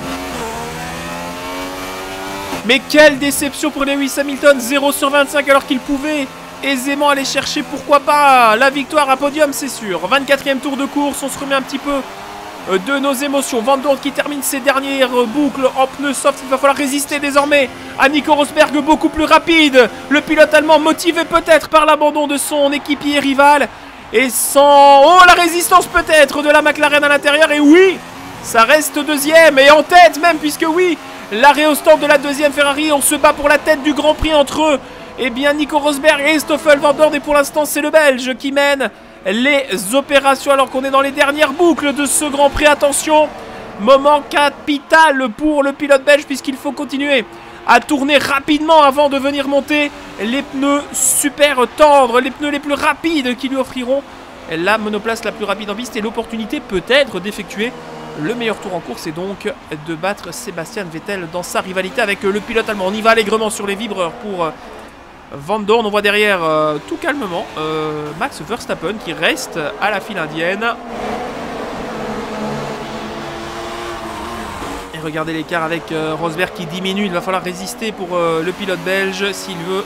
Mais quelle déception pour Lewis Hamilton, 0 sur 25 alors qu'il pouvait aisément aller chercher, pourquoi pas, la victoire à podium, c'est sûr. 24e tour de course, on se remet un petit peu euh, de nos émotions. Van Dorn qui termine ses dernières boucles en pneus soft. Il va falloir résister désormais à Nico Rosberg, beaucoup plus rapide. Le pilote allemand motivé peut-être par l'abandon de son équipier rival. Et sans... Oh, la résistance peut-être de la McLaren à l'intérieur. Et oui, ça reste deuxième et en tête même, puisque oui, l'arrêt au stand de la deuxième Ferrari. On se bat pour la tête du Grand Prix entre eux. Eh bien, Nico Rosberg et Stoffel Van. Et pour l'instant, c'est le Belge qui mène les opérations alors qu'on est dans les dernières boucles de ce Grand Prix. Attention, moment capital pour le pilote belge puisqu'il faut continuer à tourner rapidement avant de venir monter les pneus super tendres, les pneus les plus rapides qui lui offriront la monoplace la plus rapide en piste et l'opportunité peut-être d'effectuer le meilleur tour en course et donc de battre Sébastien Vettel dans sa rivalité avec le pilote allemand. On y va allègrement sur les vibreurs pour Van Dorn, on voit derrière euh, tout calmement euh, Max Verstappen qui reste à la file indienne. Et regardez l'écart avec euh, Rosberg qui diminue. Il va falloir résister pour le pilote belge s'il veut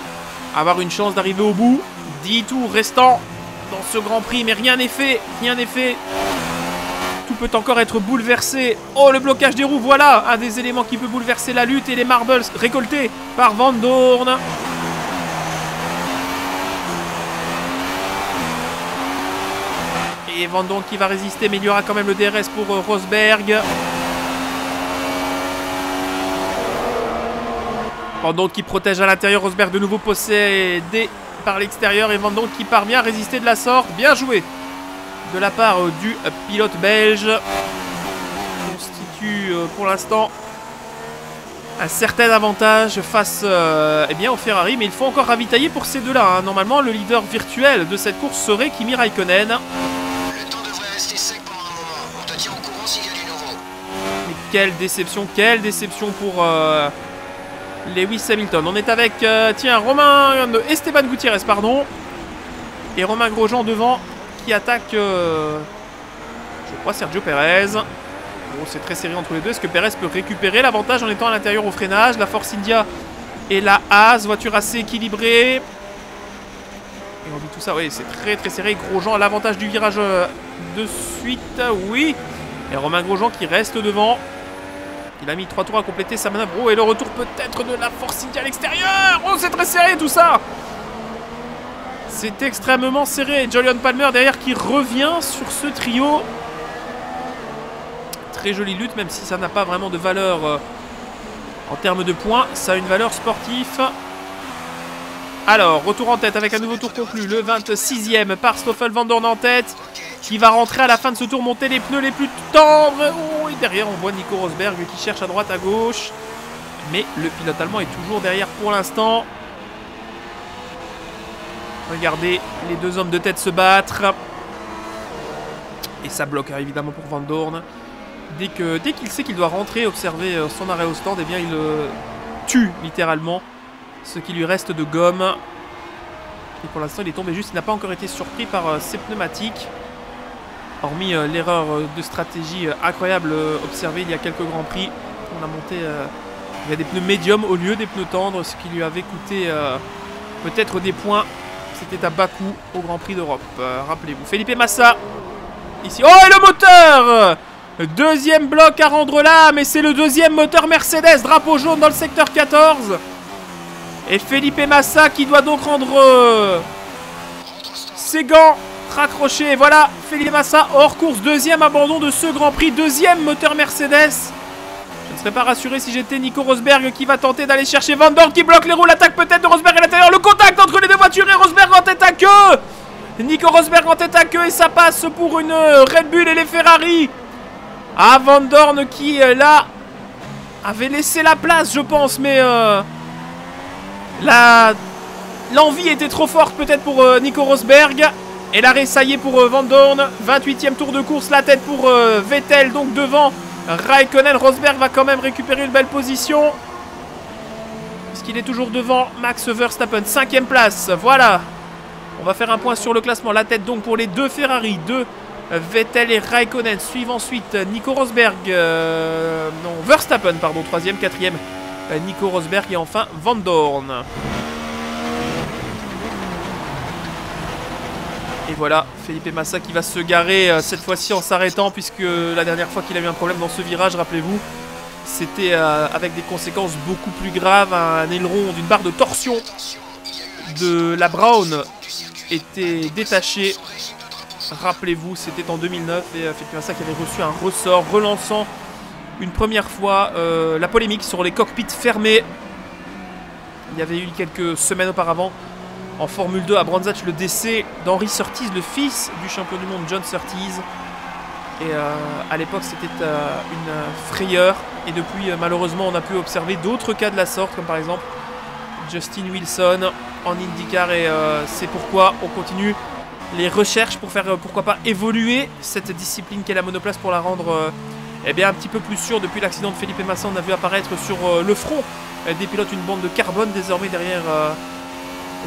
avoir une chance d'arriver au bout. 10 tours restants dans ce Grand Prix, mais rien n'est fait. Rien n'est fait. Tout peut encore être bouleversé. Oh, le blocage des roues, voilà un des éléments qui peut bouleverser la lutte et les marbles récoltés par Van Dorn. Et Van Dorn qui va résister, mais il y aura quand même le DRS pour euh, Rosberg. Van Dorn qui protège à l'intérieur, Rosberg de nouveau possédé par l'extérieur. Et Van Dorn qui parvient à résister de la sorte. Bien joué de la part euh, du pilote belge. Constitue euh, pour l'instant un certain avantage face eh bien, au Ferrari, mais il faut encore ravitailler pour ces deux-là. hein. Normalement, le leader virtuel de cette course serait Kimi Raikkonen. Rester sec pendant un moment. On te tient au courant s'il y a du nouveau. Mais quelle déception, quelle déception pour euh, Lewis Hamilton. On est avec, euh, tiens, Romain, euh, Esteban Gutiérrez, pardon, et Romain Grosjean devant qui attaque, je crois, Sergio Perez. Bon, c'est très serré entre les deux. Est-ce que Perez peut récupérer l'avantage en étant à l'intérieur au freinage? La Force India et la Haas, voiture assez équilibrée. Et on dit tout ça, oui, c'est très très serré. Grosjean a l'avantage du virage de suite, oui. Et Romain Grosjean qui reste devant. Il a mis 3 tours à compléter sa manœuvre. Oh, et le retour peut-être de la Force à l'extérieur. Oh, c'est très serré tout ça. C'est extrêmement serré. Julian Palmer derrière qui revient sur ce trio. Très jolie lutte, même si ça n'a pas vraiment de valeur euh, en termes de points. Ça a une valeur sportive. Alors, retour en tête avec un nouveau tour conclu. Le 26e par Stoffel Van Dorn en tête. Qui va rentrer à la fin de ce tour, monter les pneus les plus tendres. Oh, et derrière, on voit Nico Rosberg qui cherche à droite, à gauche. Mais le pilote allemand est toujours derrière pour l'instant. Regardez les deux hommes de tête se battre. Et ça bloque hein, évidemment pour Van Dorn. Dès qu'il sait qu'il doit rentrer observer euh, son arrêt au stand, eh bien il euh, tue littéralement ce qui lui reste de gomme. Et pour l'instant il est tombé juste, il n'a pas encore été surpris par euh, ses pneumatiques. Hormis euh, l'erreur euh, de stratégie euh, incroyable observée il y a quelques grands prix. On a monté euh, il y a des pneus médiums au lieu des pneus tendres, ce qui lui avait coûté peut-être des points. C'était à Bakou au Grand Prix d'Europe. Rappelez-vous. Felipe Massa. Ici. Oh, et le moteur Deuxième bloc à rendre là, mais c'est le deuxième moteur Mercedes. Drapeau jaune dans le secteur 14. Et Felipe Massa qui doit donc rendre ses gants raccrochés. Voilà, Felipe Massa hors course. Deuxième abandon de ce Grand Prix. Deuxième moteur Mercedes. Je ne serais pas rassuré si j'étais Nico Rosberg qui va tenter d'aller chercher Van Dorn qui bloque les roues. L'attaque peut-être de Rosberg à l'intérieur. Le contact entre les deux voitures et Rosberg en tête à queue. Nico Rosberg en tête à queue et ça passe pour une Red Bull et les Ferrari. Ah, Van Dorn qui euh, là avait laissé la place, je pense, mais euh, l'envie était trop forte peut-être pour euh, Nico Rosberg. Et l'arrêt, ça y est pour euh, Van Dorn. 28e tour de course, la tête pour euh, Vettel, donc devant Raikkonen. Rosberg va quand même récupérer une belle position. Puisqu'il est toujours devant Max Verstappen. Cinquième place, voilà. On va faire un point sur le classement. La tête donc pour les deux Ferrari. Deux Vettel et Raikkonen. Suivent ensuite euh, Nico Rosberg. non, Verstappen, pardon. Troisième, quatrième. euh, Nico Rosberg et enfin Van Dorn. Et voilà, Felipe Massa qui va se garer euh, cette fois-ci en s'arrêtant puisque la dernière fois qu'il a eu un problème dans ce virage, rappelez-vous, c'était euh, avec des conséquences beaucoup plus graves. Un aileron d'une barre de torsion de la Brown était détaché. Rappelez-vous, c'était en 2009 et euh, Felipe Massa qui avait reçu un ressort relançant une première fois la polémique sur les cockpits fermés. Il y avait eu quelques semaines auparavant en Formule 2 à Brandsatch le décès d'Henry Surtees, le fils du champion du monde John Surtees. Et euh, à l'époque, c'était euh, une frayeur. Et depuis, euh, malheureusement, on a pu observer d'autres cas de la sorte, comme par exemple Justin Wilson en IndyCar. Et c'est pourquoi on continue les recherches pour faire, pourquoi pas, évoluer cette discipline qu'est la monoplace pour la rendre eh bien, un petit peu plus sûre. Depuis l'accident de Felipe Massa, on a vu apparaître sur le front des pilotes une bande de carbone désormais derrière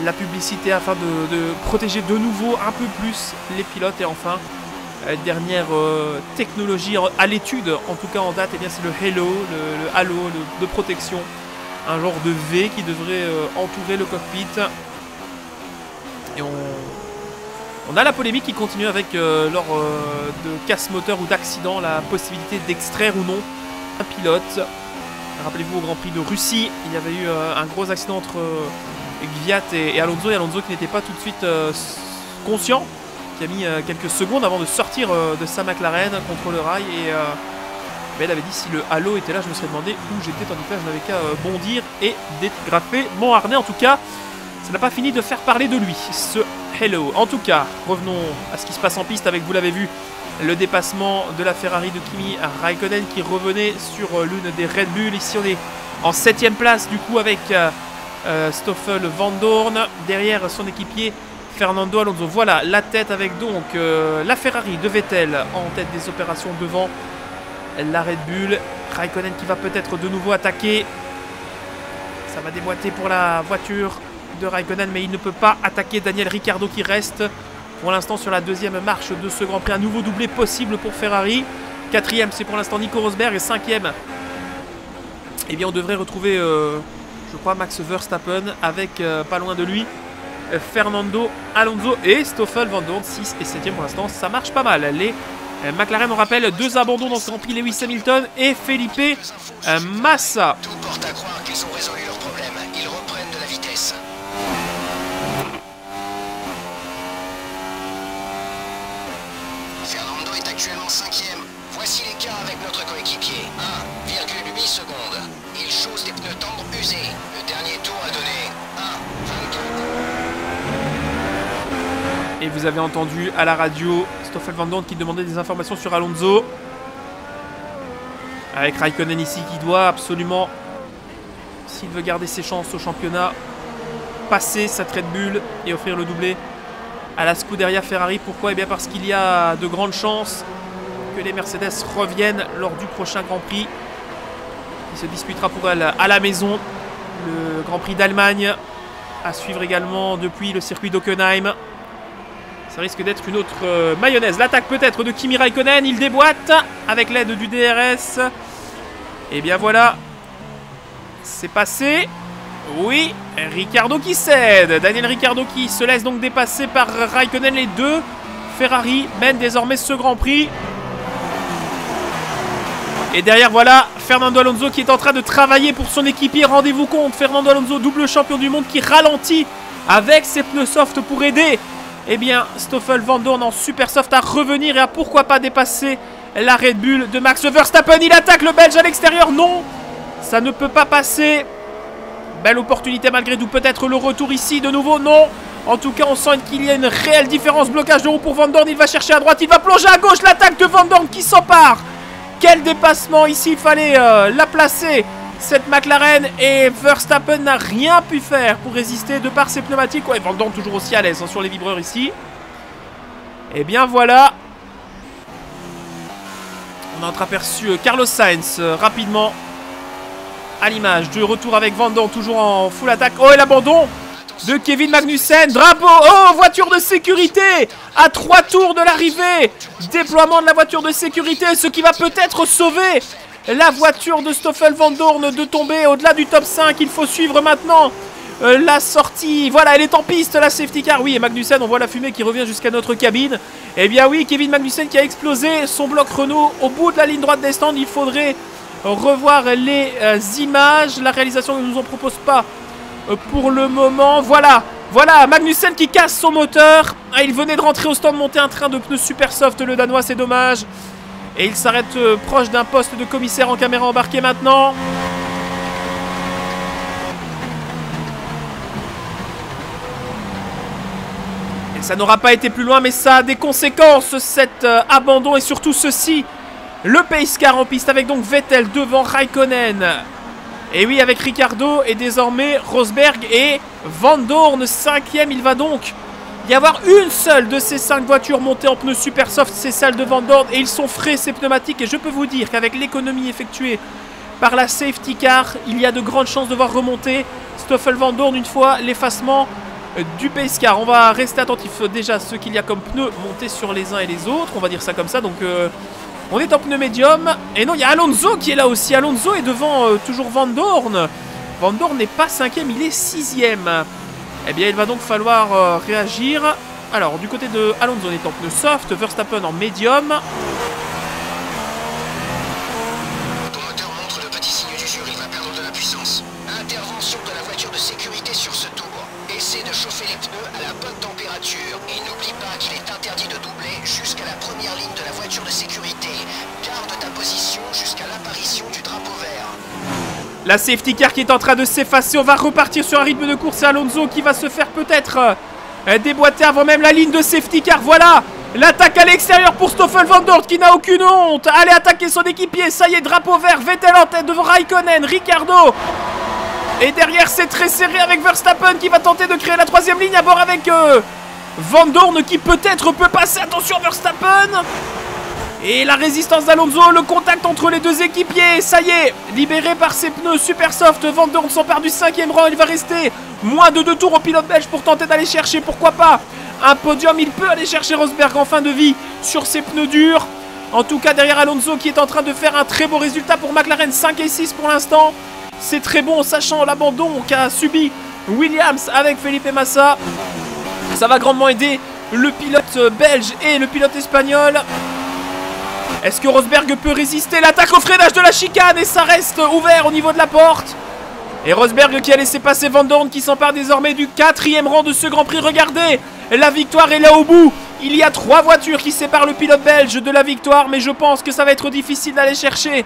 la publicité afin de, protéger de nouveau un peu plus les pilotes. Et enfin, euh, dernière euh, technologie à l'étude, en tout cas en date, eh bien c'est le Halo, le, halo de protection. Un genre de V qui devrait euh, entourer le cockpit. Et on, a la polémique qui continue avec, lors de casse moteur ou d'accident, la possibilité d'extraire ou non un pilote. Rappelez-vous au Grand Prix de Russie, il y avait eu un gros accident entre Gviat et, Alonso, et Alonso qui n'était pas tout de suite euh, conscient, qui a mis euh, quelques secondes avant de sortir euh, de sa McLaren contre le rail, et ben, elle avait dit si le halo était là, je me serais demandé où j'étais, tandis que là, je n'avais qu'à bondir et dégrafer mon harnais. En tout cas, ça n'a pas fini de faire parler de lui, ce Hello. En tout cas, revenons à ce qui se passe en piste avec, vous l'avez vu, le dépassement de la Ferrari de Kimi Raikkonen qui revenait sur l'une des Red Bull. Ici, on est en 7ème place du coup avec Stoffel Van Dorn. Derrière son équipier Fernando Alonso. Voilà la tête avec donc euh, la Ferrari de Vettel en tête des opérations devant la Red Bull. Raikkonen qui va peut-être de nouveau attaquer. Ça va déboîter pour la voiture de Raikkonen, mais il ne peut pas attaquer Daniel Ricciardo qui reste pour l'instant sur la deuxième marche de ce Grand Prix. Un nouveau doublé possible pour Ferrari. Quatrième, c'est pour l'instant Nico Rosberg. Et cinquième, eh bien, on devrait retrouver, euh, je crois, Max Verstappen avec euh, pas loin de lui euh, Fernando Alonso et Stoffel Van Dorn. 6 et 7 pour l'instant, ça marche pas mal. Les euh, McLaren, on rappelle, deux abandons dans ce Grand Lewis Hamilton et Felipe Massa. Le dernier tour a donné 1,24. Et vous avez entendu à la radio Stoffel Van qui demandait des informations sur Alonso. Avec Raikkonen ici qui doit absolument, s'il veut garder ses chances au championnat, passer sa Red Bull et offrir le doublé à la Scuderia Ferrari. Pourquoi? Eh bien parce qu'il y a de grandes chances que les Mercedes reviennent lors du prochain Grand Prix. qui se disputera pour elle à la maison. Le Grand Prix d'Allemagne à suivre également depuis le circuit d'Hockenheim. Ça risque d'être une autre euh, mayonnaise. L'attaque peut-être de Kimi Raikkonen. Il déboîte avec l'aide du DRS. Et bien voilà. C'est passé. Oui, Ricardo qui cède. Daniel Ricardo qui se laisse donc dépasser par Raikkonen. Les deux Ferrari mènent désormais ce Grand Prix. Et derrière, voilà, Fernando Alonso qui est en train de travailler pour son équipier. Rendez-vous compte, Fernando Alonso, double champion du monde, qui ralentit avec ses pneus soft pour aider. Eh bien, Stoffel Van Dorn en super soft à revenir et à pourquoi pas dépasser la Red Bull de Max Verstappen. Il attaque le Belge à l'extérieur. Non, ça ne peut pas passer. Belle opportunité malgré tout. Peut-être le retour ici de nouveau. Non. En tout cas, on sent qu'il y a une réelle différence. Blocage de roue pour Van Dorn. Il va chercher à droite. Il va plonger à gauche. L'attaque de Van Dorn qui s'empare. Quel dépassement ici. Il fallait euh, la placer. Cette McLaren et Verstappen n'a rien pu faire pour résister de par ses pneumatiques. Ouais, Dorn toujours aussi à l'aise hein, sur les vibreurs ici. Et bien voilà. On a entreaperçu euh, Carlos Sainz euh, rapidement à l'image. De retour avec Dorn toujours en full attaque. Oh et l'abandon de Kevin Magnussen. Drapeau. Oh, voiture de sécurité. À trois tours de l'arrivée. Déploiement de la voiture de sécurité. Ce qui va peut-être sauver la voiture de Stoffel Van Dorn de tomber au-delà du top 5. Il faut suivre maintenant euh, la sortie. Voilà, elle est en piste, la safety car. Oui, et Magnussen, on voit la fumée qui revient jusqu'à notre cabine. Eh bien oui, Kevin Magnussen qui a explosé son bloc Renault au bout de la ligne droite des stands. Il faudrait revoir les euh, images. La réalisation ne nous en propose pas euh, pour le moment. Voilà, voilà, Magnussen qui casse son moteur. Ah, il venait de rentrer au stand, monter un train de pneus super soft, le Danois, c'est dommage. Et il s'arrête euh, proche d'un poste de commissaire en caméra embarquée maintenant. Et ça n'aura pas été plus loin, mais ça a des conséquences, cet euh, abandon et surtout ceci. Le pace car en piste avec donc Vettel devant Raikkonen. Et oui, avec Ricardo et désormais Rosberg et Van Dorn, cinquième. Il va donc y avoir une seule de ces cinq voitures montées en pneus super soft, c'est celle de Van Dorn. Et ils sont frais, ces pneumatiques. Et je peux vous dire qu'avec l'économie effectuée par la safety car, il y a de grandes chances de voir remonter Stoffel Van Dorn une fois l'effacement du pace car. On va rester attentif déjà à ce qu'il y a comme pneus montés sur les uns et les autres. On va dire ça comme ça. Donc... euh, on est en pneu médium. Et non, il y a Alonso qui est là aussi. Alonso est devant euh, toujours Van Dorn. Van Dorn n'est pas cinquième, il est sixième. Eh bien, il va donc falloir euh, réagir. Alors, du côté de Alonso, on est en pneu soft. Verstappen en médium. Essaie de chauffer les pneus à la bonne température. Et n'oublie pas qu'il est interdit de doubler La safety car qui est en train de s'effacer. On va repartir sur un rythme de course. Et Alonso qui va se faire peut-être euh, déboîter avant même la ligne de safety car. Voilà L'attaque à l'extérieur pour Stoffel Van qui n'a aucune honte. Allez attaquer son équipier. Ça y est, drapeau vert. Vettel en tête devant Raikkonen. Ricardo. Et derrière, c'est très serré avec Verstappen qui va tenter de créer la troisième ligne à bord avec euh, Van Dorn qui peut-être peut passer. Attention, Verstappen. Et la résistance d'Alonso, le contact entre les deux équipiers, ça y est, libéré par ses pneus super soft, Van Dorn s'empare du cinquième rang, il va rester moins de deux tours au pilote belge pour tenter d'aller chercher, pourquoi pas, un podium, il peut aller chercher Rosberg en fin de vie sur ses pneus durs. En tout cas derrière Alonso qui est en train de faire un très beau résultat pour McLaren, 5 et 6 pour l'instant. C'est très bon, sachant l'abandon qu'a subi Williams avec Felipe Massa. Ça va grandement aider le pilote belge et le pilote espagnol. Est-ce que Rosberg peut résister l'attaque au freinage de la chicane et ça reste ouvert au niveau de la porte Et Rosberg qui a laissé passer Van Dorn qui s'empare désormais du quatrième rang de ce Grand Prix. Regardez, la victoire est là au bout. Il y a trois voitures qui séparent le pilote belge de la victoire, mais je pense que ça va être difficile d'aller chercher.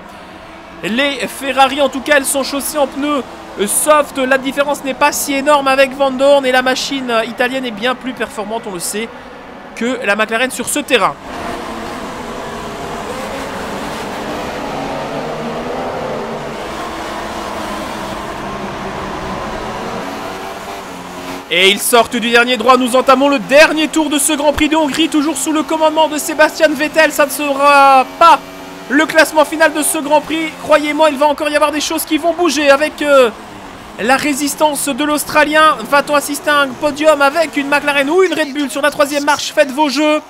Les Ferrari, en tout cas, elles sont chaussées en pneus soft. La différence n'est pas si énorme avec Van Dorn et la machine italienne est bien plus performante, on le sait, que la McLaren sur ce terrain. Et ils sortent du dernier droit, nous entamons le dernier tour de ce Grand Prix de Hongrie, toujours sous le commandement de Sébastien Vettel, ça ne sera pas le classement final de ce Grand Prix, croyez-moi il va encore y avoir des choses qui vont bouger avec euh, la résistance de l'Australien, va-t-on assister à un podium avec une McLaren ou une Red Bull sur la troisième marche, faites vos jeux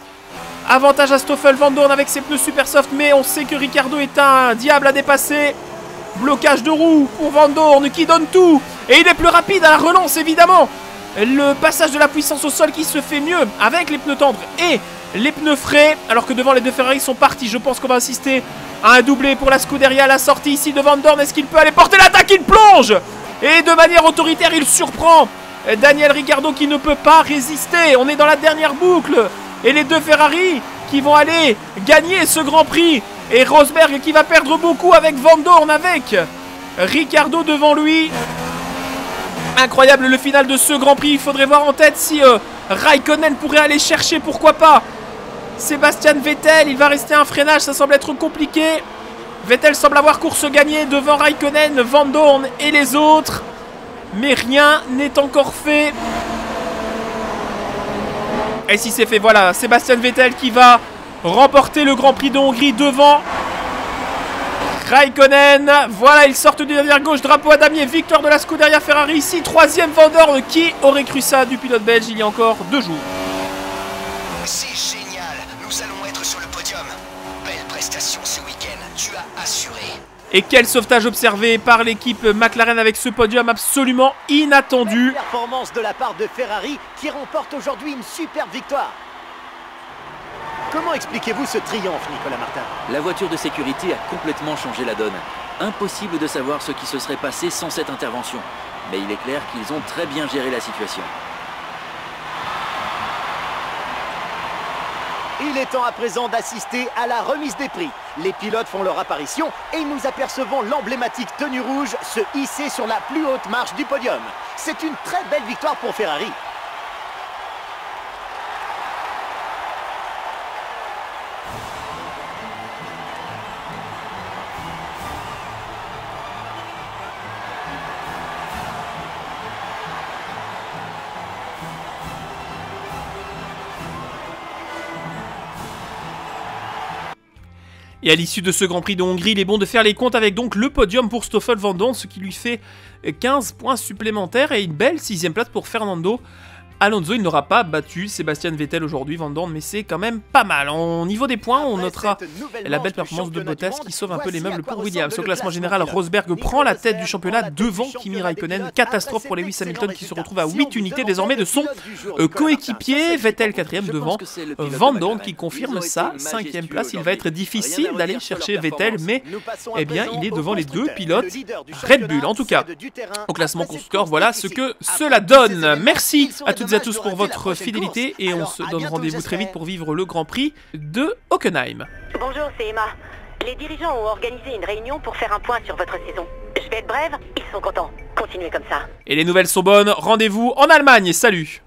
Avantage à Stoffel Van Dorn avec ses pneus super soft, mais on sait que Ricardo est un diable à dépasser. Blocage de roue pour Van Dorn qui donne tout. Et il est plus rapide à la relance évidemment. Le passage de la puissance au sol qui se fait mieux avec les pneus tendres et les pneus frais. Alors que devant les deux Ferrari sont partis. Je pense qu'on va assister à un doublé pour la Scuderia. La sortie ici de Van Dorn. Est-ce qu'il peut aller porter l'attaque? Il plonge Et de manière autoritaire, il surprend Daniel Ricciardo qui ne peut pas résister. On est dans la dernière boucle. Et les deux Ferrari qui vont aller gagner ce Grand Prix. Et Rosberg qui va perdre beaucoup avec Van Dorn, avec Ricciardo devant lui. Incroyable le final de ce Grand Prix. Il faudrait voir en tête si euh, Raikkonen pourrait aller chercher, pourquoi pas. Sébastien Vettel, il va rester un freinage, ça semble être compliqué. Vettel semble avoir course gagnée devant Raikkonen, Van Dorn et les autres. Mais rien n'est encore fait. Et si c'est fait, voilà, Sébastien Vettel qui va remporter le Grand Prix de Hongrie devant Raikkonen. Voilà, ils sortent du derrière gauche, drapeau à damier, victoire de la Scuderia Ferrari ici, troisième vendeur. Qui aurait cru ça du pilote belge il y a encore deux jours C'est génial, nous allons être sur le podium. Belle prestation ce week-end, tu as assuré. Et quel sauvetage observé par l'équipe McLaren avec ce podium absolument inattendu. Performance de la part de Ferrari qui remporte aujourd'hui une superbe victoire. Comment expliquez-vous ce triomphe, Nicolas Martin? La voiture de sécurité a complètement changé la donne. Impossible de savoir ce qui se serait passé sans cette intervention. Mais il est clair qu'ils ont très bien géré la situation. Il est temps à présent d'assister à la remise des prix. Les pilotes font leur apparition et nous apercevons l'emblématique tenue rouge se hisser sur la plus haute marche du podium. C'est une très belle victoire pour Ferrari. Et à l'issue de ce Grand Prix de Hongrie, il est bon de faire les comptes avec donc le podium pour Stoffel Van Dorn, ce qui lui fait 15 points supplémentaires et une belle sixième place pour Fernando Alonso, il n'aura pas battu Sébastien Vettel aujourd'hui, Van Dorn, mais c'est quand même pas mal. Au niveau des points, on notera la belle performance de Bottas qui sauve un peu les meubles pour Williams. Au classement général, Rosberg prend la tête du championnat devant Kimi Raikkonen. Catastrophe pour Lewis Hamilton qui se retrouve à 8 unités désormais de son euh, coéquipier. Vettel quatrième devant Van Dorn qui confirme sa cinquième place. Il va être difficile d'aller chercher Vettel, mais eh bien, il est devant les deux pilotes Red Bull. En tout cas, au classement score, voilà ce que cela donne. Merci à toutes et à tous pour votre fidélité et on se donne rendez-vous très vite pour vivre le Grand Prix de Hockenheim. Bonjour, c'est Emma. Les dirigeants ont organisé une réunion pour faire un point sur votre saison. Je vais être brève, ils sont contents. Continuez comme ça. Et les nouvelles sont bonnes, rendez-vous en Allemagne, salut